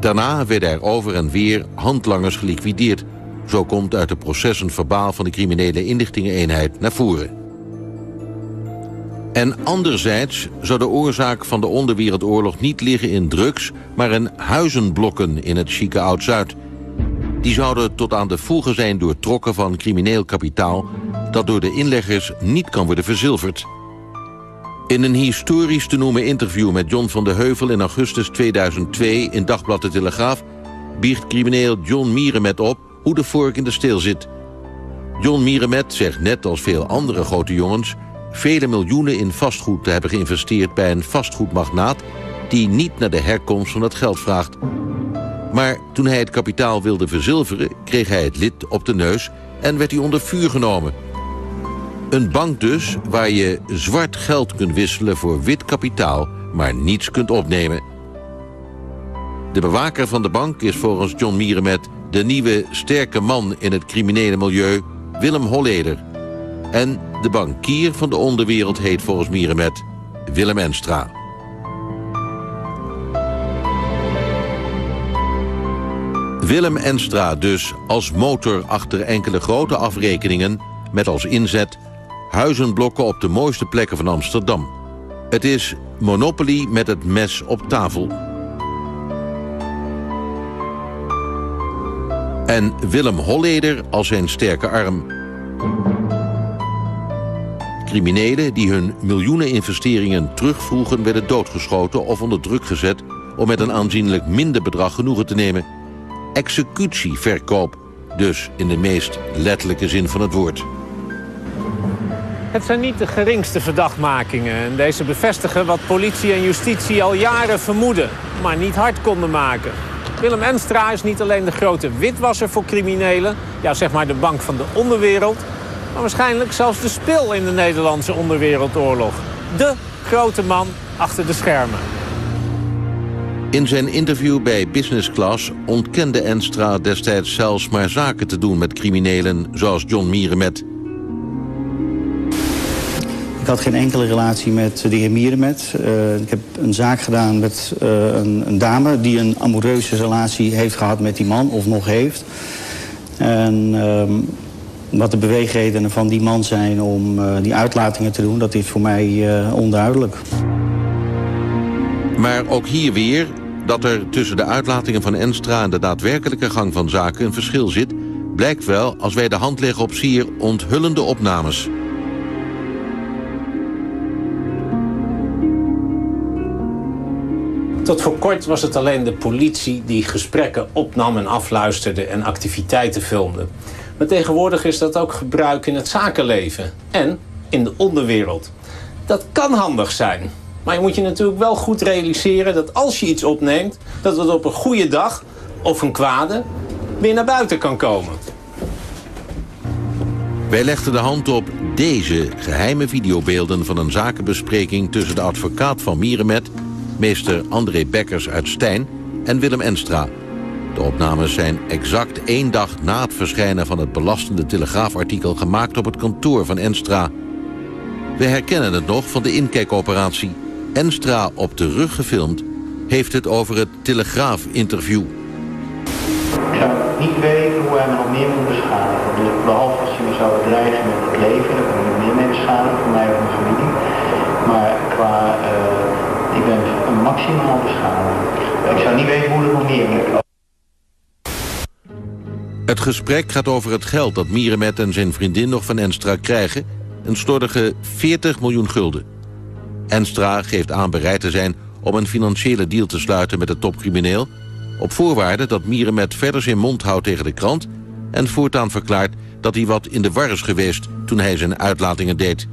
Daarna werden er over en weer handlangers geliquideerd. Zo komt uit de processen verbaal van de criminele inlichtingeneenheid naar voren. En anderzijds zou de oorzaak van de onderwereldoorlog niet liggen in drugs... maar in huizenblokken in het chique Oud-Zuid... Die zouden tot aan de voegen zijn doortrokken van crimineel kapitaal... dat door de inleggers niet kan worden verzilverd. In een historisch te noemen interview met John van de Heuvel in augustus 2002 in Dagblad de Telegraaf... biecht crimineel John Mierenmet op hoe de vork in de steel zit. John Mierenmet zegt net als veel andere grote jongens... vele miljoenen in vastgoed te hebben geïnvesteerd bij een vastgoedmagnaat... die niet naar de herkomst van het geld vraagt. Maar toen hij het kapitaal wilde verzilveren... kreeg hij het lid op de neus en werd hij onder vuur genomen. Een bank dus waar je zwart geld kunt wisselen voor wit kapitaal... maar niets kunt opnemen. De bewaker van de bank is volgens John Mierenmet... de nieuwe sterke man in het criminele milieu, Willem Holleder. En de bankier van de onderwereld heet volgens Mierenmet Willem Enstra. Willem Enstra dus als motor achter enkele grote afrekeningen... met als inzet huizenblokken op de mooiste plekken van Amsterdam. Het is Monopoly met het mes op tafel. En Willem Holleder als zijn sterke arm. Criminelen die hun miljoenen investeringen terugvroegen... werden doodgeschoten of onder druk gezet... om met een aanzienlijk minder bedrag genoegen te nemen executieverkoop. Dus in de meest letterlijke zin van het woord. Het zijn niet de geringste verdachtmakingen. En deze bevestigen wat politie en justitie al jaren vermoeden, maar niet hard konden maken. Willem Enstra is niet alleen de grote witwasser voor criminelen... ja, zeg maar de bank van de onderwereld... maar waarschijnlijk zelfs de spil in de Nederlandse onderwereldoorlog. De grote man achter de schermen. In zijn interview bij Business Class ontkende Enstra destijds zelfs maar zaken te doen met criminelen zoals John Mierenmet. Ik had geen enkele relatie met de heer Mierenmet. Uh, ik heb een zaak gedaan met uh, een, een, dame die een amoureuze relatie heeft gehad met die man, of nog heeft. En uh, wat de beweegredenen van die man zijn om uh, die uitlatingen te doen, dat is voor mij onduidelijk. Maar ook hier weer, dat er tussen de uitlatingen van Enstra en de daadwerkelijke gang van zaken een verschil zit, blijkt wel als wij de hand leggen op zeer onthullende opnames. Tot voor kort was het alleen de politie die gesprekken opnam en afluisterde en activiteiten filmde. Maar tegenwoordig is dat ook gebruik in het zakenleven en in de onderwereld. Dat kan handig zijn, maar je moet je natuurlijk wel goed realiseren dat als je iets opneemt... dat het op een goede dag of een kwade weer naar buiten kan komen. Wij legden de hand op deze geheime videobeelden van een zakenbespreking... tussen de advocaat van Mierenmet, meester André Bekkers uit Stijn... en Willem Enstra. De opnames zijn exact één dag na het verschijnen van het belastende telegraafartikel... gemaakt op het kantoor van Enstra. We herkennen het nog van de inkijkoperatie... Enstra op de rug gefilmd, heeft het over het Telegraaf-interview. Ik zou niet weten hoe hij me nog meer moet beschadigen. Behalve als hij me zou bedreigen met het leven, dan kan ik meer mee beschadigen, voor mij of mijn familie. Maar qua, uh, ik ben een maximaal beschadigd. Ik zou niet weten hoe het nog meer moet. Het gesprek gaat over het geld dat Mierenmet en zijn vriendin nog van Enstra krijgen... een slordige 40 miljoen gulden. Enstra geeft aan bereid te zijn om een financiële deal te sluiten met de topcrimineel... op voorwaarde dat Mierenmet verder zijn mond houdt tegen de krant... en voortaan verklaart dat hij wat in de war is geweest toen hij zijn uitlatingen deed.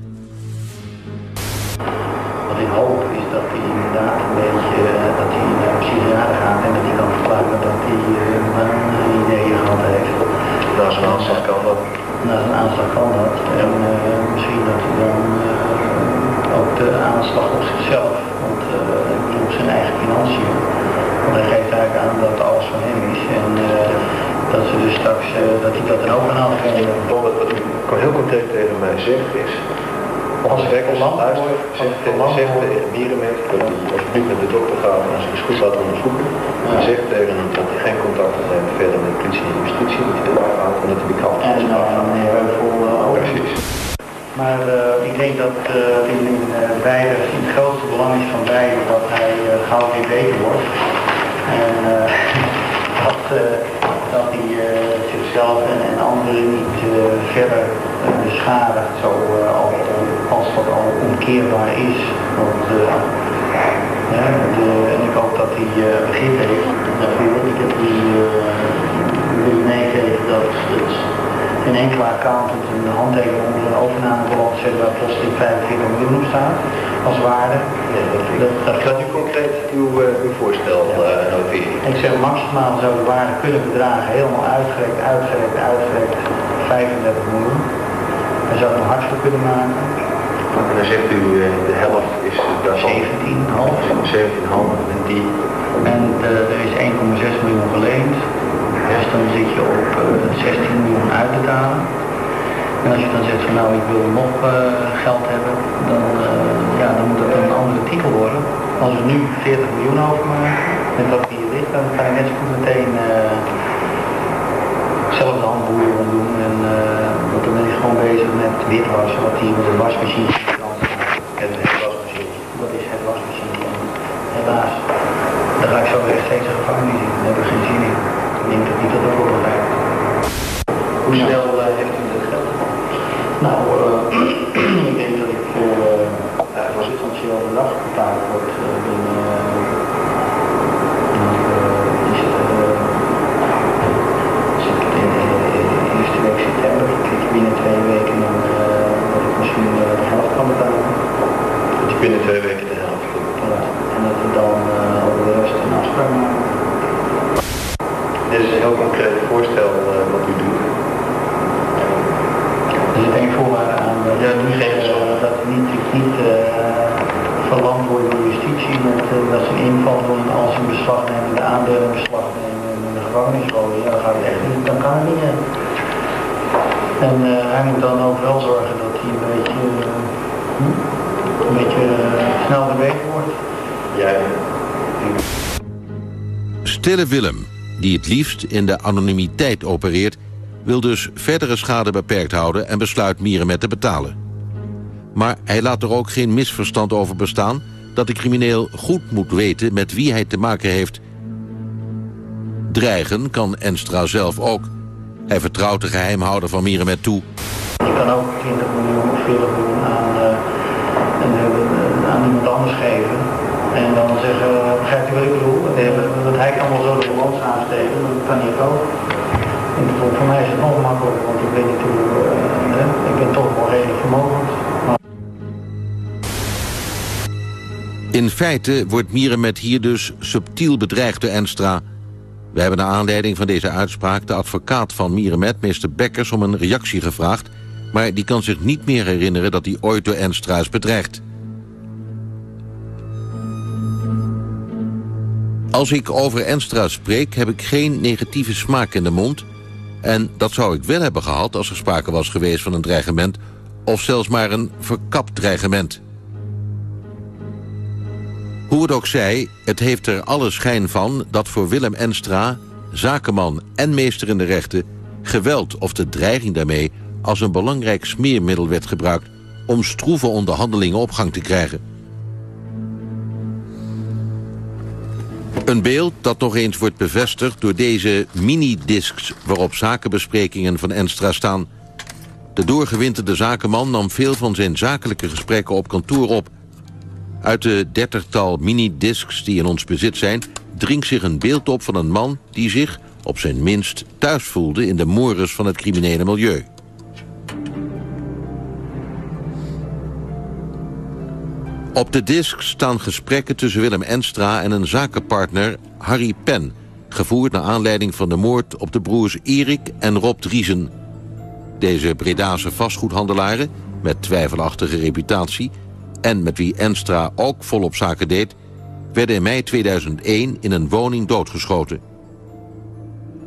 Dat ze dus straks dat hij dat in overhaal krijgen. Wat u heel concreet tegen mij zegt is, als ik luister, zegt, de Bierenmet dat hij alsjeblieft met de dokter gaat en zich goed laat onderzoeken. Hij zegt tegen hem dat hij geen contact wil hebben verder met politie en justitie, dat hij houdt en dat hij die kant En uh, meneer Heuvel uh, Precies. Maar uh, ik denk dat uh, in, in, uh, beide, in het grootste belang is van beide dat hij gauw weer beter wordt. En dat, dat hij zichzelf en, en anderen niet verder beschadigt, zo al, als dat al onkeerbaar is. Want, en ik hoop dat hij begrip heeft daarvoor. Ik heb die het geen enkele accountant een handtekening onder een overnamebalans zet waar plotseling 45 miljoen op staat als waarde. Nee, dat, dat, dat kan u concreet uw, uh, uw voorstel ja. uh, noteren? Ik zeg maximaal zou de waarde kunnen bedragen, helemaal uitgerekt, uitgerekt, uitgerekt 35 miljoen. Hij zou het nog hard voor kunnen maken. En dan zegt u uh, de helft is daarvan 17,5. 17,5 en die. En er is 1,6 miljoen geleend. Dus dan zit je op uh, 16 miljoen uit te. En als je dan zegt van nou ik wil nog uh, geld hebben, dan, uh, ja, dan moet dat een andere titel worden. Als we nu 40 miljoen overmaken met wat hier ligt, dan kan je net zo goed meteen zelf de handboeien doen. En want dan ben je gewoon bezig met witwassen, wat hier met de wasmachine En het wasmachine. Wat is het wasmachine? Helaas, daar ga ik zo rechtstreeks de gevangenis in. Daar heb ik geen zin in. Ik denk dat niet dat dat voor lijkt. Hoe snel uh, heeft u dat geld? Nou, uh, ik denk dat ik voor uh, uh, substantieel bedrag betaald word uh, in, is het, zit ik in de eerste week september. Ik krijg binnen twee weken dan dat ik misschien de helft kan betalen. Dat je binnen twee weken de helft kunt Ja, en dat we dan over de rest een afspraak maken. Dit is een heel concreet voorstel uh, wat u doet. Er zit één voorwaarde aan. Dat, ja, nu geen uh, dat niet, niet uh, verlamd wordt door justitie met dat ze inval doen als een beslag nemen, de aandelen beslag nemen en in de gevangenis gooien. Ja, dat gaat het echt niet, dan kan het niet. En hij moet dan ook wel zorgen dat hij een beetje, een beetje snel bewezen wordt. Ja. Stille Willem, die het liefst in de anonimiteit opereert... wil dus verdere schade beperkt houden en besluit Mierenmet te betalen. Maar hij laat er ook geen misverstand over bestaan... dat de crimineel goed moet weten met wie hij te maken heeft. Dreigen kan Enstra zelf ook. Hij vertrouwt de geheimhouder van Mierenmet toe. Je kan ook 20 miljoen of 40 miljoen aan, iemand anders geven... En dan zeggen, begrijpt u wat ik bedoel? Want hij kan wel zo de balans aansteken, dat kan niet ook. En voor mij is het nog makkelijker, want ik niet hoe, uh, ik ben toch wel redelijk vermogend. Maar... In feite wordt Mierenmet hier dus subtiel bedreigd door Enstra. We hebben naar aanleiding van deze uitspraak de advocaat van Mierenmet, meester Bekkers, om een reactie gevraagd. Maar die kan zich niet meer herinneren dat hij ooit door Enstra is bedreigd. Als ik over Enstra spreek, heb ik geen negatieve smaak in de mond. En dat zou ik wel hebben gehad als er sprake was geweest van een dreigement... of zelfs maar een verkapt dreigement. Hoe het ook zij, het heeft er alle schijn van... dat voor Willem Enstra, zakenman en meester in de rechten... geweld of de dreiging daarmee als een belangrijk smeermiddel werd gebruikt... om stroeve onderhandelingen op gang te krijgen. Een beeld dat nog eens wordt bevestigd door deze minidiscs... waarop zakenbesprekingen van Enstra staan. De doorgewinterde zakenman nam veel van zijn zakelijke gesprekken op kantoor op. Uit de dertigtal minidiscs die in ons bezit zijn... dringt zich een beeld op van een man die zich, op zijn minst thuis voelde in de mores van het criminele milieu. Op de disc staan gesprekken tussen Willem Enstra en een zakenpartner Harry Pen... gevoerd naar aanleiding van de moord op de broers Erik en Rob Driesen. Deze Bredase vastgoedhandelaren, met twijfelachtige reputatie... en met wie Enstra ook volop zaken deed... werden in mei 2001 in een woning doodgeschoten.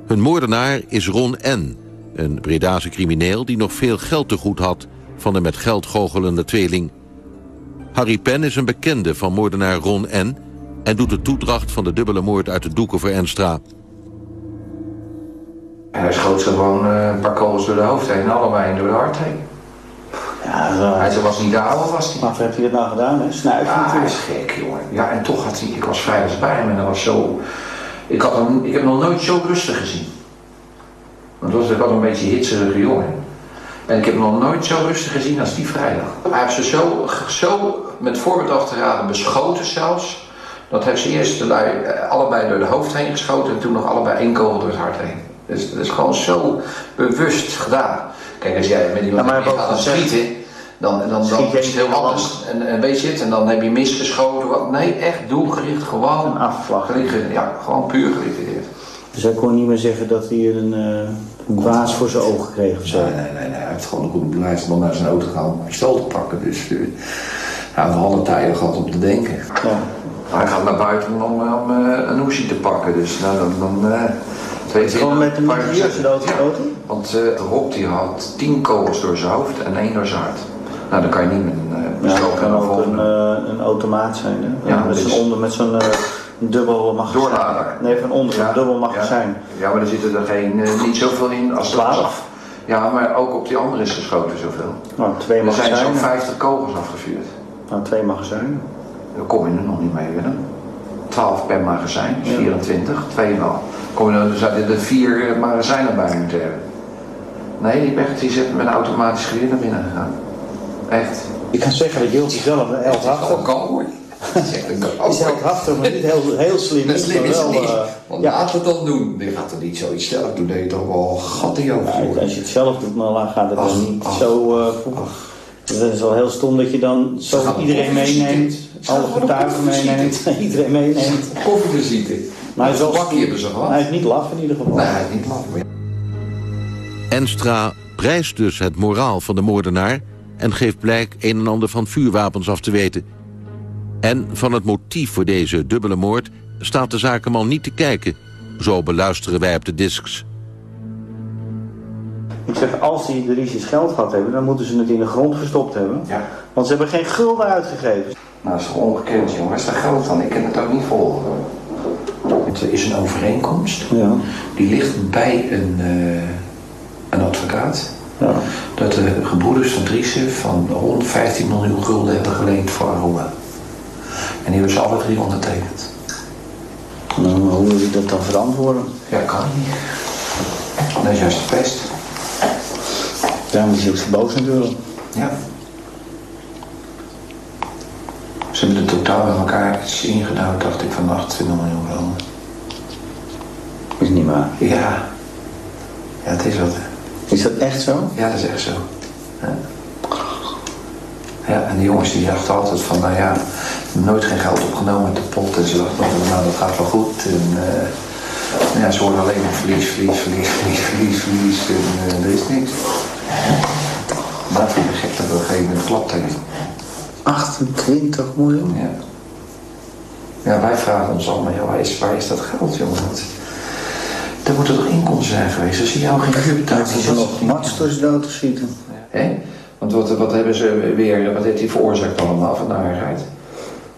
Hun moordenaar is Ron N., een Bredase crimineel... die nog veel geld te goed had van de met geld goochelende tweeling... Harry Pen is een bekende van moordenaar Ron N... en doet de toedracht van de dubbele moord uit de doeken voor Enstra. Hij schoot gewoon eh, een paar kogels door de hoofd heen, allebei door de hart heen. Ja, zo. Hij was niet de oude, was hij. Maar wat heeft hij dat nou gedaan, hè? Snuiven Ja, hij is gek, jongen. Ja, en toch had hij, ik was vrijdags bij hem en dat was zo... Ik, had hem, ik heb hem nog nooit zo rustig gezien. Want dat was, ik was een beetje een hitsige jongen. En ik heb hem nog nooit zo rustig gezien als die vrijdag. Hij heeft ze zo, zo met voorbedacht te raden beschoten zelfs. Dat heeft ze eerst de lui, eh, allebei door de hoofd heen geschoten en toen nog allebei één kogel door het hart heen. Dus dat is gewoon zo bewust gedaan. Kijk, als jij met iemand Ja, gaat schieten, dan, dan, dan, Schiet je is het heel anders. En, en weet je het, en dan heb je misgeschoten. Wat, nee, echt doelgericht, gewoon. Een. Ja, gewoon puur geliquideerd. Dus hij kon niet meer zeggen dat hij een, eh een waas voor zijn ogen kreeg of zo. Nee, nee, nee, nee. Hij heeft gewoon een goed hij is nog naar zijn auto gegaan om pistool te pakken. Dus eh, hij had alle tijden gehad om te denken. Ja. Hij gaat naar buiten om, om eh, een hoesje te pakken. Dus nou, dan... dan eh, twee Gewoon met een paar- mitrailleur doodgeschoten? Want eh, Rob die had tien kogels door zijn hoofd en één door zijn hart. Nou, dan kan je niet met een uh, Ja, kan ook een, eh, automaat zijn, hè? Ja, met dit zo'n onder, met zo'n eh, dubbel magazijn. Doorlader. Nee, van onder, een dubbel magazijn. Ja, maar er zitten er geen, eh, niet zoveel in als Twaalf? Ja, maar ook op die andere is geschoten zoveel. Nou, twee Er zijn zo'n magazijnen. 50 kogels afgevuurd. Nou, twee magazijnen. Daar kom je er nog niet mee, Willem. 12 per magazijn, dus 24, twee wel. Kom je er, er zouden er vier eh, magazijnen bij moeten hebben. Nee, die Becht die zit met een automatisch geweer naar binnen gegaan. Echt. Ik kan zeggen dat Jiltje zelf een hoor. Dat is heldhaftig, maar niet heel, heel slim. Dat slim is wel, het niet. eh, Want ja. laat het dan doen. Je gaat er niet zoiets zelf doen, dat je toch wel gat in je hoofd Ja, wordt. als je het zelf doet, dan gaat het Ach, dan niet ach, zo... eh, het is wel heel stom dat je dan zo iedereen meeneemt, alle getuigen meeneemt, iedereen meeneemt. Koffievisite. Maar hij is wel hebben ze gehad. Hij is niet laf in ieder geval. Nee, hij is niet laf. Enstra prijst dus het moraal van de moordenaar... en geeft blijk een en ander van vuurwapens af te weten. En van het motief voor deze dubbele moord staat de zakenman niet te kijken. Zo beluisteren wij op de discs. Ik zeg, als die de Riesjes geld gehad hebben, dan moeten ze het in de grond gestopt hebben. Ja. Want ze hebben geen gulden uitgegeven. Nou, dat is toch ongekend, jongen. Waar is dat geld dan? Ik kan het ook niet volgen. Het is een overeenkomst. Ja. Die ligt bij een, eh, een advocaat. Ja. Dat de gebroeders van Driessen van 115 miljoen gulden hebben geleend voor Aruba. En die hebben ze alle drie ondertekend. Nou, hoe wil je dat dan verantwoorden? Ja, kan niet. Dat is juist de pest. Daarom is hij ook zo boos natuurlijk. Ja. Ze hebben de totaal bij elkaar iets ingedaan, dacht ik, van 28 miljoen gulden. Is niet waar. Ja. Ja, het is wat. Is dat echt zo? Ja, dat is echt zo. Ja. Ja, en die jongens die dachten altijd van, nou ja, nooit geen geld opgenomen uit de pot. En ze dachten, nou dat gaat wel goed. En eh, ja, ze horen alleen maar verlies, verlies, verlies, verlies, verlies, verlies. En eh, er is niks. Maar vind ik gek dat we op een gegeven moment klapt heeft. 28 miljoen? Ja. Ja, wij vragen ons allemaal, ja, waar, is, waar is dat geld, jongen? Want er moeten toch inkomsten zijn geweest? Als je jou geen huur betaalt, Dat is nog masters dood te schieten. Hè? Want wat, wat hebben ze weer, wat heeft hij veroorzaakt allemaal van narigheid?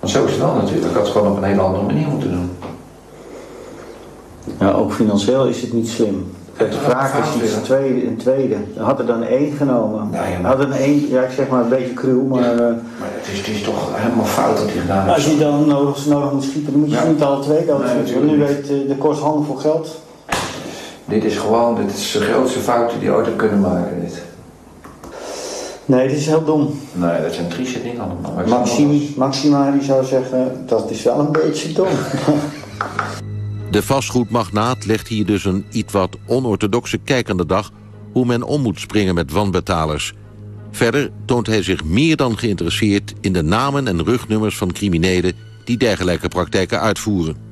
Want zo is het wel natuurlijk. Ik had het gewoon op een hele andere manier moeten doen. Ja, ook financieel is het niet slim. Kijk, de vraag is iets een tweede, een tweede. Had er dan één genomen? Maar- Had er een één, ja ik zeg maar een beetje cruw, maar eh, Maar het is, het is toch helemaal fout dat hij gedaan heeft. als je dan nodig, nodig moet schieten, dan moet je Ja. niet alle twee natuurlijk nu weet eh, de kost handvol geld. Dit is gewoon, dit is de grootste fout die hij ooit heeft kunnen maken. Dit. Nee, dit is heel dom. Nee, dat zijn trieste dingen allemaal. Maxim, Maxima die zou zeggen, dat is wel een beetje dom. De vastgoedmagnaat legt hier dus een iets wat onorthodoxe kijk aan de dag... hoe men om moet springen met wanbetalers. Verder toont hij zich meer dan geïnteresseerd... in de namen en rugnummers van criminelen die dergelijke praktijken uitvoeren.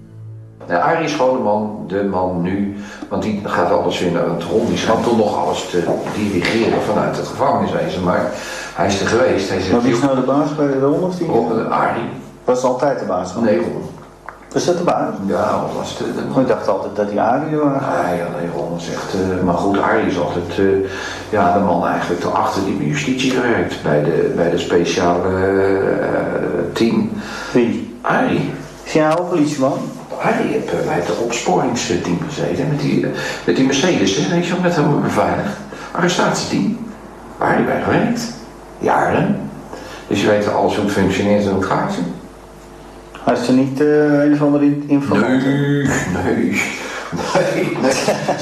Arie is gewoon de man, de man nu, want die gaat alles weer naar het rond. Die schijnt toch nog alles te dirigeren vanuit het gevangeniswezen, maar hij is er geweest. Hij Maar wie is nou de baas bij Ron of die? Arie. Was altijd de baas? Nee, Ron. Was dat de baas? Ja, was de, de ik dacht altijd dat die Arie was. Nee, ja, nee, Ron eh, maar goed, Arie is altijd eh, ja, de man eigenlijk achter die bij justitie gewerkt. Bij de, bij de speciale eh, team. Wie? Arie. Is jij ook politieman? Arie heeft eh, bij het opsporingsteam gezeten. Met die, eh, met die Mercedes, hè, weet je wel, met hem beveiligd. Arrestatieteam. Waar Arie bij gewerkt. Jaren. Dus je weet alles hoe het functioneert en hoe het gaat. Hij is er niet eh, een of andere informatie? Nee, nee. Nee, nee.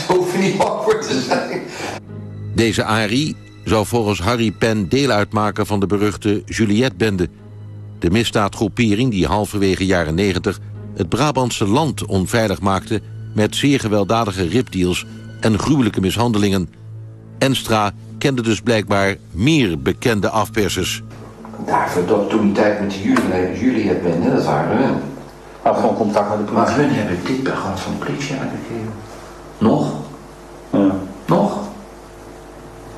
Zo hoef je niet bang voor te zijn. Deze Arie zou volgens Harry Pen deel uitmaken van de beruchte Juliette-bende. De misdaadgroepering die halverwege jaren 90 het Brabantse land onveilig maakte... met zeer gewelddadige ripdeals en gruwelijke mishandelingen. Enstra kende dus blijkbaar meer bekende afpersers. Daarvoor dat toen die tijd met die Julie, Juliette bende, dat waren hun. Had gewoon contact met de Maar politie. hun hebben dit bij gehad van de politie keer. Nog? Ja. Nog?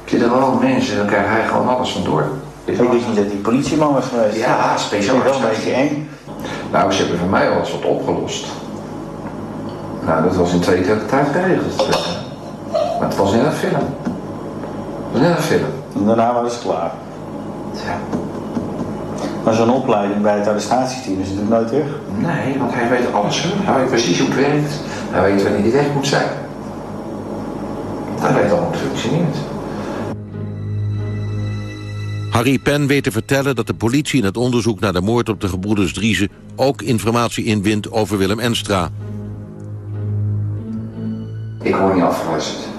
Zitten er wel mensen, dan krijgt hij gewoon alles van door. Ik wist niet dat hij politieman was geweest. Ja, speciaal. Vind het wel een beetje eng. Nou, ze hebben van mij al eens wat opgelost. Nou, dat was in twee keer tijd geregeld. Maar het was net een film. Het was net een film. En daarna waren ze klaar. Ja. Maar zo'n opleiding bij het arrestatieteam is natuurlijk nooit weg. Nee, want hij weet alles. Hij weet precies hoe het werkt. Hij weet wanneer hij weg moet zijn. Hij weet al hoe het functioneert. Harry Pen weet te vertellen dat de politie in het onderzoek naar de moord op de gebroeders Driessen... ook informatie inwint over Willem Enstra. Ik word niet afgeluisterd.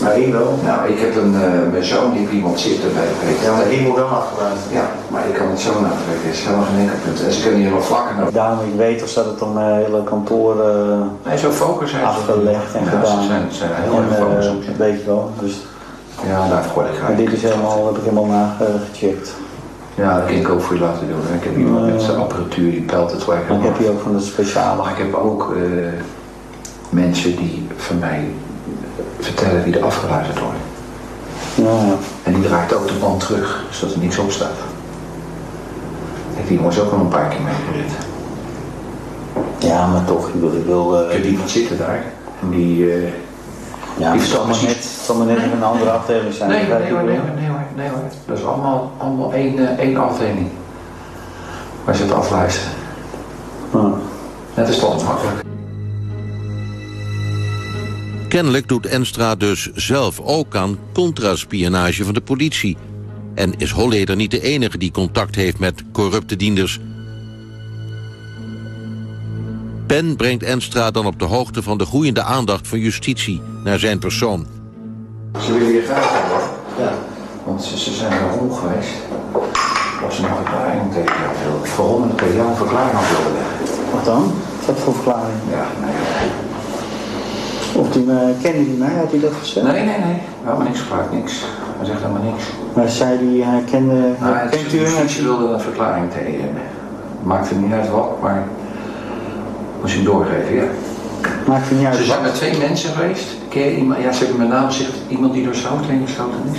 Maar één wel. Nou, ik heb een, eh, mijn zoon die iemand zitten bij de PTL. Ja, maar één moet wel afgeluisterd. Ja, maar ik kan het zo nadenken. Het is helemaal geen enkel punt. En ze kunnen hier nog vlakken naar. Daarom ik weet of dat het om mijn hele kantoor eh, Nee, zo focus afgelegd en Ja, gedaan. Ze zijn, ze zijn heel erg En, eh, focus op je. weet je wel. Dus, Ja, daar word ik graag. dit is helemaal, heb ik helemaal nagecheckt. Ja, dat kan ik ook voor je laten doen. hè. Ik heb iemand met zijn apparatuur die pelt het weg. Dan heb je ook van de speciale. Maar ik heb ook eh, mensen die van mij vertellen wie er afgeluisterd worden. Ja, ja. En die draait ook de band terug, zodat er niets op staat. Ik heb die jongens ook al een paar keer meegereden. ja, maar toch, ik wil... Ik, wil, Ik eh, heb iemand zitten daar. En die... eh, ja, die het zal maar net, zal maar net een andere afdeling zijn. Nee, nee hoor, nee hoor, nee hoor, nee hoor. Dat is allemaal, allemaal één, eh, één afdeling. Waar ze het afluisteren. Ja. Het is toch makkelijk. Kennelijk doet Enstra dus zelf ook aan contraspionage van de politie. En is Holleder niet de enige die contact heeft met corrupte dienders. Pen brengt Enstra dan op de hoogte van de groeiende aandacht van justitie naar zijn persoon. Ze willen je graag hebben. Ja. Want ze, ze zijn er rond geweest. Of ze een verklaring tegen jou wilden. Ik tegen jou een verklaring wilde leggen. Wat dan? Wat voor verklaring? Ja, nee. Of die, eh, kende die mij? Had hij dat gezegd? Nee, nee, nee. Helemaal niks gevraagd, niks. Hij zegt helemaal niks. Maar zei hij, hij kende... Nou, kent u hem? justitie wilde een verklaring tegen. Maakt er niet uit wat, maar moest je hem doorgeven, ja. Maakt het niet uit Ze zijn met twee mensen geweest. Ken je iemand, ja, ze hebben mijn naam gezegd, iemand die door zout heen geschoten is.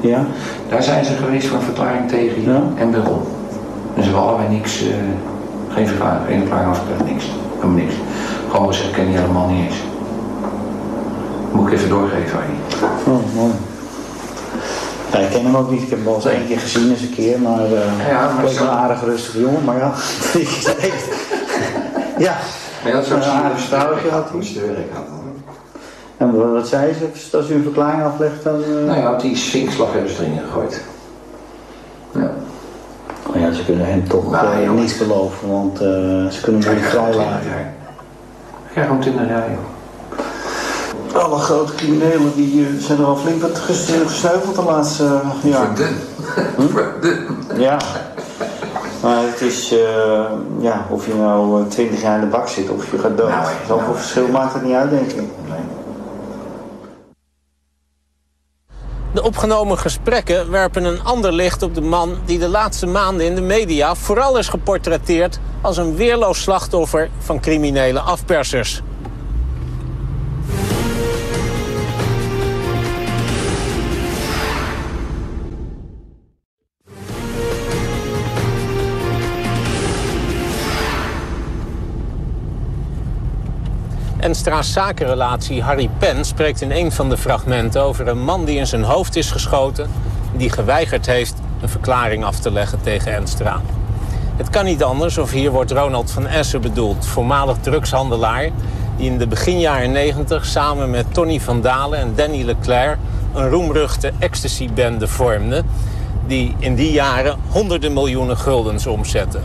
Ja? Daar zijn ze geweest voor een verklaring tegen je Ja. en waarom. En ze hebben allebei niks, eh, geen verklaring, geen verklaring afgelegd, niks. Helemaal niks. Gewoon gezegd, ik ken die helemaal niet eens. Moet ik even doorgeven aan je. Oh, mooi. Ja, ik ken hem ook niet. Ik heb hem wel eens één keer gezien, eens een keer. Maar, eh Ja, maar was zo- een aardig rustige jongen. Maar ja, ja. Maar dat had hij. Werk had. En wat zei ze? Als u een verklaring aflegt, dan... eh, Nou ja, die sfinkslag hebben ze erin gegooid. Ja. Maar ja, ze kunnen hem toch Nou, eh, jongen. niet geloven, want eh, ze kunnen hem niet vrijlaten. Ja, gewoon in de rij, joh. Alle grote criminelen die zijn er al flink wat ges- gesneuveld de laatste uh, jaar. Verdun. Verdun. Ja. Maar het is, uh, ja, of je nou twintig jaar in de bak zit of je gaat dood. Nou, Zoveel verschil maakt het niet uit, denk ik. Nee. De opgenomen gesprekken werpen een ander licht op de man... die de laatste maanden in de media vooral is geportretteerd... als een weerloos slachtoffer van criminele afpersers. Enstra's zakenrelatie Harry Penn spreekt in een van de fragmenten over een man die in zijn hoofd is geschoten... die geweigerd heeft een verklaring af te leggen tegen Enstra. Het kan niet anders of hier wordt Ronald van Essen bedoeld, voormalig drugshandelaar... die in de begin jaren 90 samen met Tony van Dalen en Danny Leclerc... een roemruchte ecstasy-bende vormde... die in die jaren honderden miljoenen guldens omzette.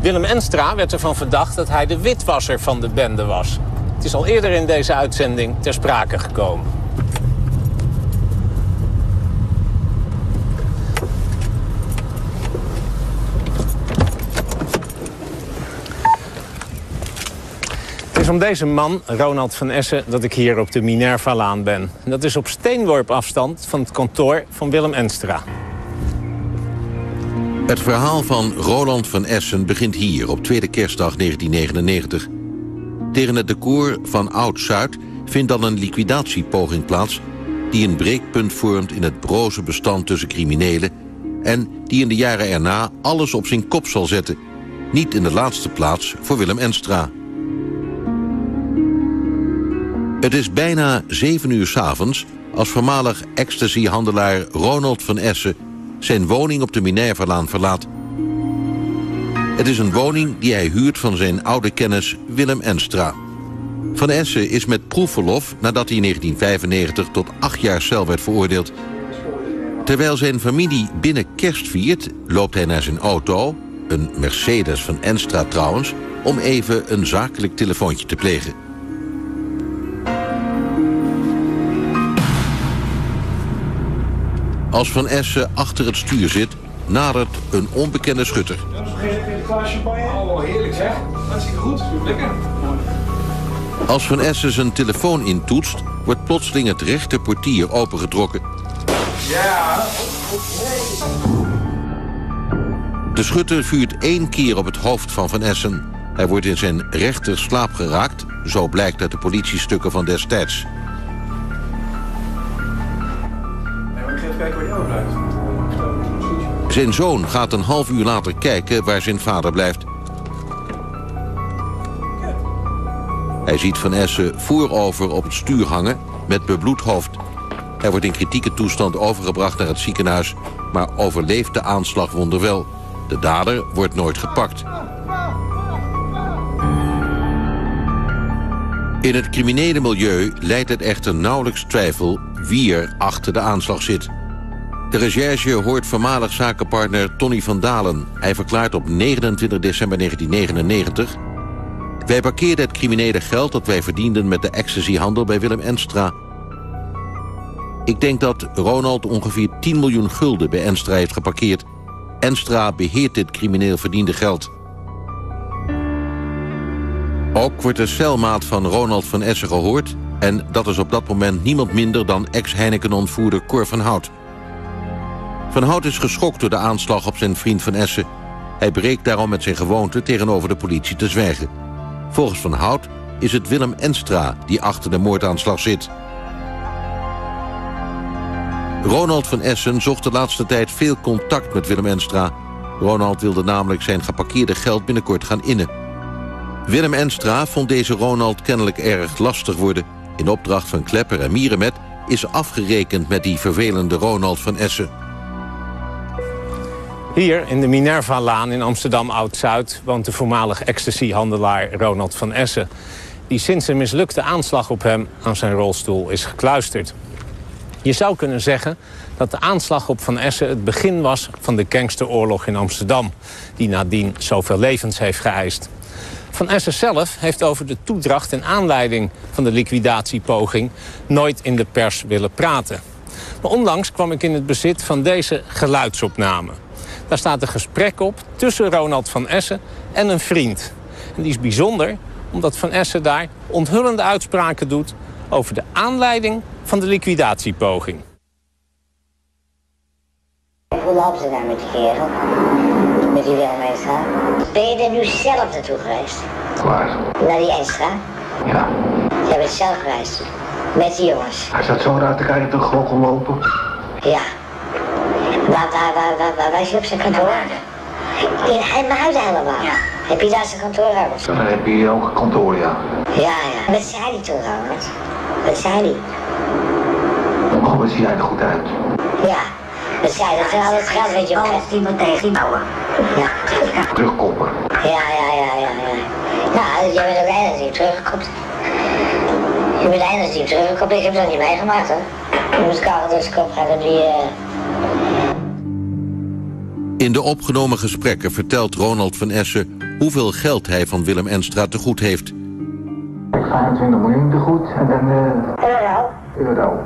Willem Enstra werd ervan verdacht dat hij de witwasser van de bende was. Het is al eerder in deze uitzending ter sprake gekomen. Het is om deze man, Ronald van Essen, dat ik hier op de Minerva-laan ben. En dat is op steenworp afstand van het kantoor van Willem Enstra. Het verhaal van Roland van Essen begint hier op tweede kerstdag 1999. Tegen het decor van Oud-Zuid vindt dan een liquidatiepoging plaats... die een breekpunt vormt in het broze bestand tussen criminelen... en die in de jaren erna alles op zijn kop zal zetten. Niet in de laatste plaats voor Willem Enstra. Het is bijna zeven uur s'avonds als voormalig ecstasy-handelaar Ronald van Essen... zijn woning op de Minervalaan verlaat het is een woning die hij huurt van zijn oude kennis Willem Enstra. Van Essen is met proefverlof nadat hij in 1995 tot acht jaar cel werd veroordeeld. Terwijl zijn familie binnen kerst viert, loopt hij naar zijn auto... een Mercedes van Enstra trouwens... om even een zakelijk telefoontje te plegen. Als Van Essen achter het stuur zit, nadert een onbekende schutter. Oh, heerlijk zeg. Hartstikke goed. Lekker. Als Van Essen zijn telefoon intoetst... wordt plotseling het rechter portier opengetrokken. Ja. De schutter vuurt één keer op het hoofd van Van Essen. Hij wordt in zijn rechter slaap geraakt. Zo blijkt uit de politiestukken van destijds. Nee, maar ik ga even kijken waar jou blijft. Zijn zoon gaat een half uur later kijken waar zijn vader blijft. Hij ziet Van Essen voorover op het stuur hangen met bebloed hoofd. Hij wordt in kritieke toestand overgebracht naar het ziekenhuis... maar overleeft de aanslag wonderwel. De dader wordt nooit gepakt. In het criminele milieu leidt het echter nauwelijks twijfel... wie er achter de aanslag zit. De recherche hoort voormalig zakenpartner Tony van Dalen. Hij verklaart op 29 december 1999... Wij parkeerden het criminele geld dat wij verdienden met de ecstasyhandel bij Willem Enstra. Ik denk dat Ronald ongeveer 10 miljoen gulden bij Enstra heeft geparkeerd. Enstra beheert dit crimineel verdiende geld. Ook wordt de celmaat van Ronald van Essen gehoord... en dat is op dat moment niemand minder dan ex-Heineken-ontvoerder Cor van Hout. Van Hout is geschokt door de aanslag op zijn vriend Van Essen. Hij breekt daarom met zijn gewoonte tegenover de politie te zwijgen. Volgens Van Hout is het Willem Enstra die achter de moordaanslag zit. Ronald van Essen zocht de laatste tijd veel contact met Willem Enstra. Ronald wilde namelijk zijn geparkeerde geld binnenkort gaan innen. Willem Enstra vond deze Ronald kennelijk erg lastig worden. In opdracht van Klepper en Mierenmet is afgerekend met die vervelende Ronald van Essen. Hier in de Minerva-laan in Amsterdam-Oud-Zuid... woont de voormalig ecstasy-handelaar Ronald van Essen... die sinds een mislukte aanslag op hem aan zijn rolstoel is gekluisterd. Je zou kunnen zeggen dat de aanslag op Van Essen het begin was... van de gangsteroorlog in Amsterdam... die nadien zoveel levens heeft geëist. Van Essen zelf heeft over de toedracht en aanleiding van de liquidatiepoging... nooit in de pers willen praten. Maar onlangs kwam ik in het bezit van deze geluidsopname... Daar staat een gesprek op tussen Ronald van Essen en een vriend. En die is bijzonder omdat Van Essen daar onthullende uitspraken doet... over de aanleiding van de liquidatiepoging. Hoe loopt het nou met die kerel? Met die Willem Enstra? Ben je er nu zelf naartoe geweest? Waar? Naar die Enstra? Ja. Jij bent zelf geweest. Met die jongens. Hij zat zo raar te kijken toen Grokkel lopen. Ja. Waar, waar, waar, waar, waar was je op zijn kantoor? In Heimhuizen helemaal. Heb je daar zijn kantoor ook? Dan heb je ook een kantoor, ja. Ja, ja. Wat zei hij toen trouwens? Wat zei hij? Oh, wat zie jij er goed uit. Ja. Wat zei hij? Dat er al het geld weet je op iemand tegen bouwen. Ja. Terugkoppen. Ja, ja, ja, ja, ja. Nou, jij bent ook die terugkomt. Je bent enige die terugkomt. Ik heb dat niet meegemaakt, hoor. Je moest kouden dus kop gaan die... Uh... In de opgenomen gesprekken vertelt Ronald van Essen hoeveel geld hij van Willem Enstra te goed heeft. 25 miljoen te goed en dan... Uh, euro. Euro.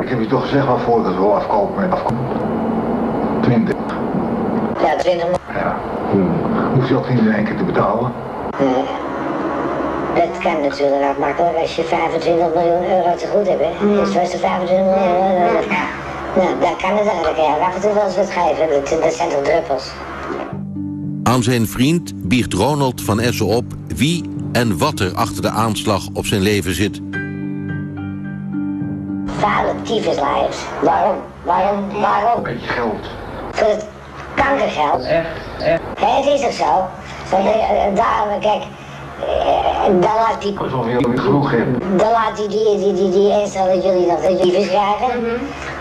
Ik heb je toch gezegd waarvoor ik het wil afkopen met afkopen. 20. Ja, 20 miljoen. Ja. Hmm. Hoef je ook niet in één keer te betalen. Nee. Dat kan natuurlijk ook makkelijk als je 25 miljoen euro te goed hebt. Hè? Dus was er 25 miljoen euro. Nou, dan kan het eigenlijk. Ja, af en toe wel eens wat geven. Dat, dat zijn toch druppels. Aan zijn vriend biecht Ronald van Essen op wie en wat er achter de aanslag op zijn leven zit. Vuile tyfuslijers. Waarom? Waarom? Waarom? Een beetje geld. Voor het kankergeld. Echt, echt. Hé, het is ook zo. Want, daarom, kijk, dan laat die... Alsof je niet genoeg hebt. Dan laat die, die, die, die, die dat jullie nog dat jullie krijgen.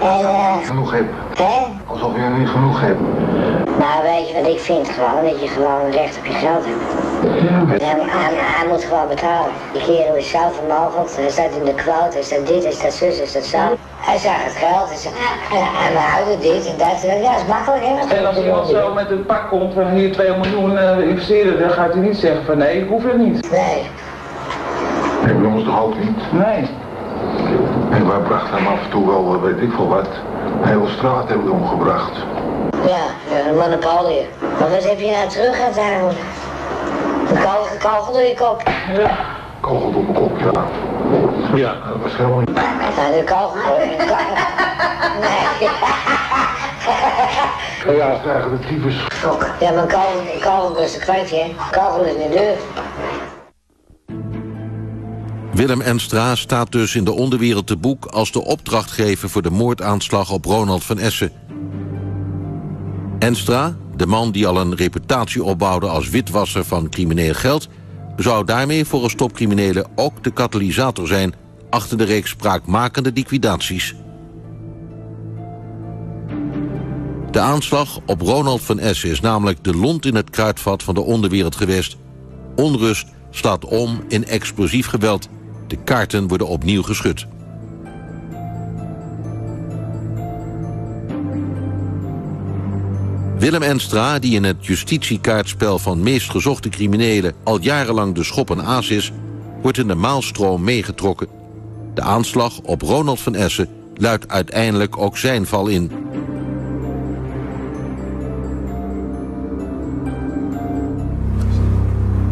En, uh, Genoeg hebt. hè? Alsof je niet genoeg hebt. Nou, weet je wat ik vind gewoon? Dat je gewoon recht op je geld hebt. Hij, hij, hij moet gewoon betalen. Die kerel is zelf vermogend. Hij staat in de quote. Hij staat dit, hij staat zus, hij staat zo. Hij zag het geld. Hij zegt, en we houden dit en dat. Ja, dat is makkelijk, hè? En als iemand zo met een pak komt van hier 2 miljoen uh, investeren, dan gaat hij niet zeggen van nee, ik hoef het niet. Nee. Nee, bij ons toch ook niet. Nee. En wij brachten hem af en toe wel, weet ik veel wat. Hele straat hebben we omgebracht. Ja, ja, een monopolie. Maar wat heb je nou terug uiteindelijk? Een kogel, kogel door je kop. Ja. Kogel op mijn kop, ja. Ja. Dat was helemaal niet. Nou, de kogel. Nee. Ja, ze krijgen de tyfus. Ja, maar kogel, een kogel is een? Een kogel is in de deur. Willem Enstra staat dus in de onderwereld te boek als de opdrachtgever voor de moordaanslag op Ronald van Essen. Enstra, de man die al een reputatie opbouwde als witwasser van crimineel geld, zou daarmee voor een stopcriminelen ook de katalysator zijn achter de reeks spraakmakende liquidaties. De aanslag op Ronald van Essen is namelijk de lont in het kruidvat van de onderwereld geweest. Onrust slaat om in explosief geweld. De kaarten worden opnieuw geschud. Willem Enstra, die in het justitiekaartspel van meest gezochte criminelen al jarenlang de schop en aas is, wordt in de maalstroom meegetrokken. De aanslag op Ronald van Essen luidt uiteindelijk ook zijn val in.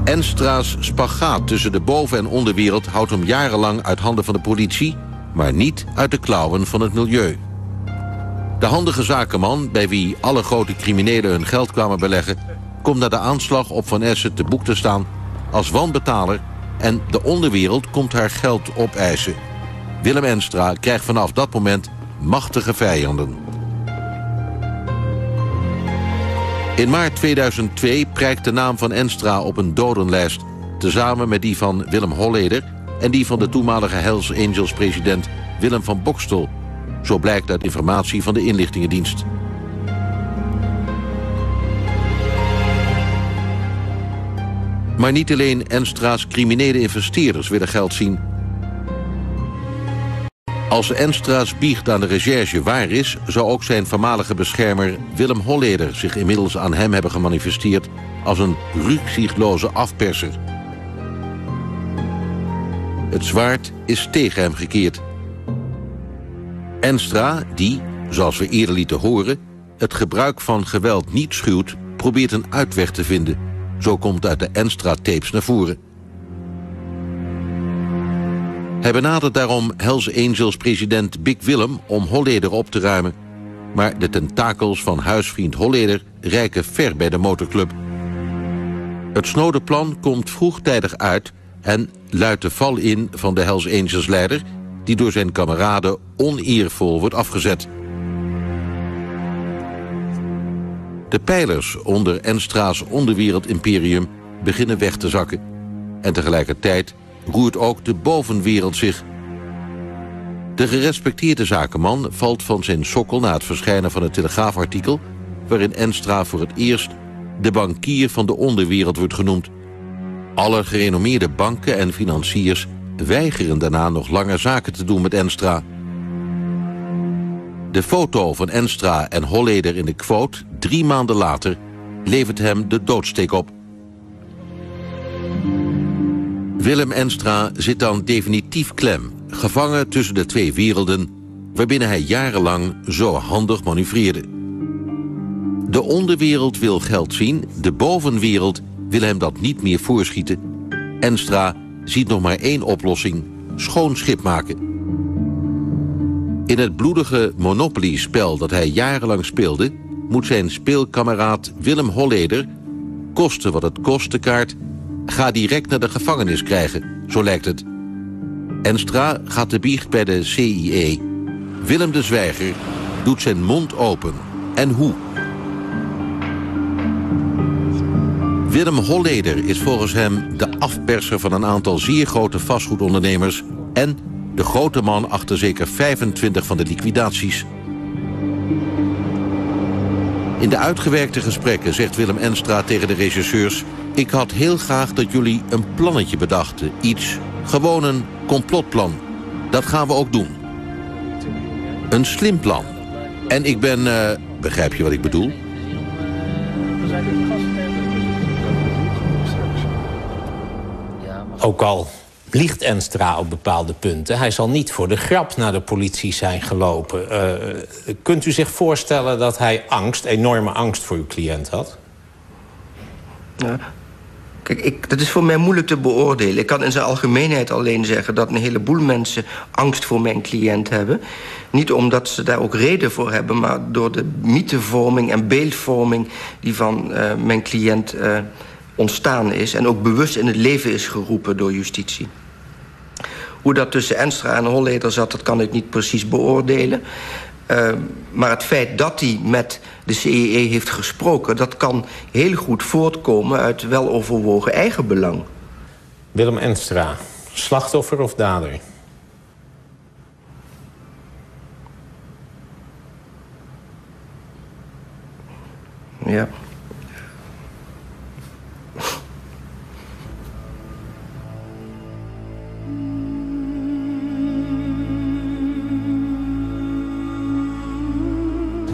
Enstra's spagaat tussen de boven- en onderwereld houdt hem jarenlang uit handen van de politie, maar niet uit de klauwen van het milieu. De handige zakenman, bij wie alle grote criminelen hun geld kwamen beleggen, komt na de aanslag op Van Essen te boek te staan als wanbetaler en de onderwereld komt haar geld opeisen. Willem Enstra krijgt vanaf dat moment machtige vijanden. In maart 2002 prijkt de naam van Enstra op een dodenlijst... tezamen met die van Willem Holleder... en die van de toenmalige Hells Angels-president Willem van Bokstel. Zo blijkt uit informatie van de inlichtingendienst. Maar niet alleen Enstra's criminele investeerders willen geld zien... Als Enstra's biecht aan de recherche waar is... zou ook zijn voormalige beschermer Willem Holleder... zich inmiddels aan hem hebben gemanifesteerd... als een rukzichtloze afperser. Het zwaard is tegen hem gekeerd. Enstra, die, zoals we eerder lieten horen... het gebruik van geweld niet schuwt... probeert een uitweg te vinden. Zo komt uit de Enstra-tapes naar voren. Hij benadert daarom Hells Angels president Big Willem om Holleder op te ruimen. Maar de tentakels van huisvriend Holleder reiken ver bij de motorclub. Het snode plan komt vroegtijdig uit en luidt de val in van de Hells Angels leider... die door zijn kameraden oneervol wordt afgezet. De pijlers onder Enstra's onderwereldimperium beginnen weg te zakken. En tegelijkertijd roert ook de bovenwereld zich. De gerespecteerde zakenman valt van zijn sokkel na het verschijnen van het Telegraafartikel... waarin Enstra voor het eerst de bankier van de onderwereld wordt genoemd. Alle gerenommeerde banken en financiers weigeren daarna nog langer zaken te doen met Enstra. De foto van Enstra en Holleder in de quote, drie maanden later... levert hem de doodsteek op. Willem Enstra zit dan definitief klem, gevangen tussen de twee werelden... waarbinnen hij jarenlang zo handig manoeuvreerde. De onderwereld wil geld zien, de bovenwereld wil hem dat niet meer voorschieten. Enstra ziet nog maar één oplossing, schoon schip maken. In het bloedige Monopoly-spel dat hij jarenlang speelde... moet zijn speelkameraad Willem Holleder... koste wat het kost de kaart... ga direct naar de gevangenis krijgen, zo lijkt het. Enstra gaat de biecht bij de CIE. Willem de Zwijger doet zijn mond open. En hoe? Willem Holleder is volgens hem de afperser van een aantal zeer grote vastgoedondernemers... en de grote man achter zeker 25 van de liquidaties. In de uitgewerkte gesprekken zegt Willem Enstra tegen de regisseurs... ik had heel graag dat jullie een plannetje bedachten. Iets, gewoon een complotplan. Dat gaan we ook doen. Een slim plan. En ik ben, uh, begrijp je wat ik bedoel? Ook al liegt Enstra op bepaalde punten. Hij zal niet voor de grap naar de politie zijn gelopen. Uh, kunt u zich voorstellen dat hij angst, enorme angst voor uw cliënt had? Ja. Kijk, ik, dat is voor mij moeilijk te beoordelen. Ik kan in zijn algemeenheid alleen zeggen dat een heleboel mensen angst voor mijn cliënt hebben. Niet omdat ze daar ook reden voor hebben, maar door de mythevorming en beeldvorming die van uh, mijn cliënt uh, ontstaan is. En ook bewust in het leven is geroepen door justitie. Hoe dat tussen Enstra en Holleder zat, dat kan ik niet precies beoordelen. Uh, maar het feit dat hij met de CEE heeft gesproken... dat kan heel goed voortkomen uit weloverwogen eigenbelang. Willem Enstra, slachtoffer of dader? Ja.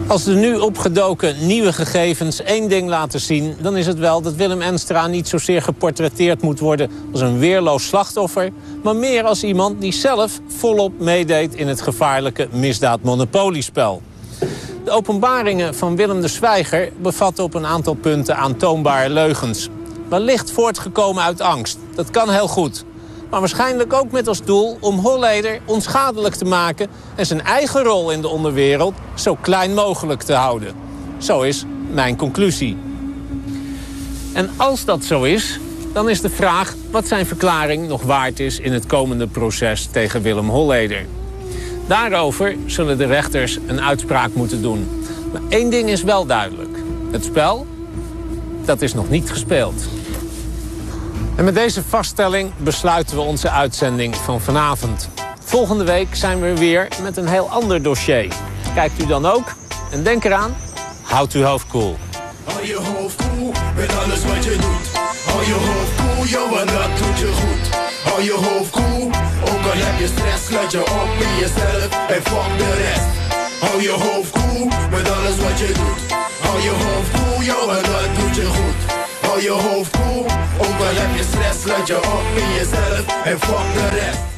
Als de nu opgedoken nieuwe gegevens één ding laten zien... dan is het wel dat Willem Enstra niet zozeer geportretteerd moet worden... als een weerloos slachtoffer... maar meer als iemand die zelf volop meedeed... in het gevaarlijke misdaad-monopoliespel. De openbaringen van Willem de Zwijger bevatten op een aantal punten aantoonbare leugens. Wellicht voortgekomen uit angst. Dat kan heel goed. Maar waarschijnlijk ook met als doel om Holleder onschadelijk te maken... en zijn eigen rol in de onderwereld zo klein mogelijk te houden. Zo is mijn conclusie. En als dat zo is, dan is de vraag wat zijn verklaring nog waard is... in het komende proces tegen Willem Holleder. Daarover zullen de rechters een uitspraak moeten doen. Maar één ding is wel duidelijk. Het spel, dat is nog niet gespeeld. En met deze vaststelling besluiten we onze uitzending van vanavond. Volgende week zijn we weer met een heel ander dossier. Kijkt u dan ook? En denk eraan, houd uw hoofd koel. Hou je hoofd koel met alles wat je doet. Hou je hoofd koel, cool, joh, want dat doet je goed. Hou je hoofd koel, ook al heb je stress, sluit je op in jezelf en fuck de rest. Hou je hoofd koel, met alles wat je doet. Hou je hoofd koel, joh, want dat doet je goed. Je hoofd koel, ook al heb je stress, sluit je op in jezelf en fuck de rest.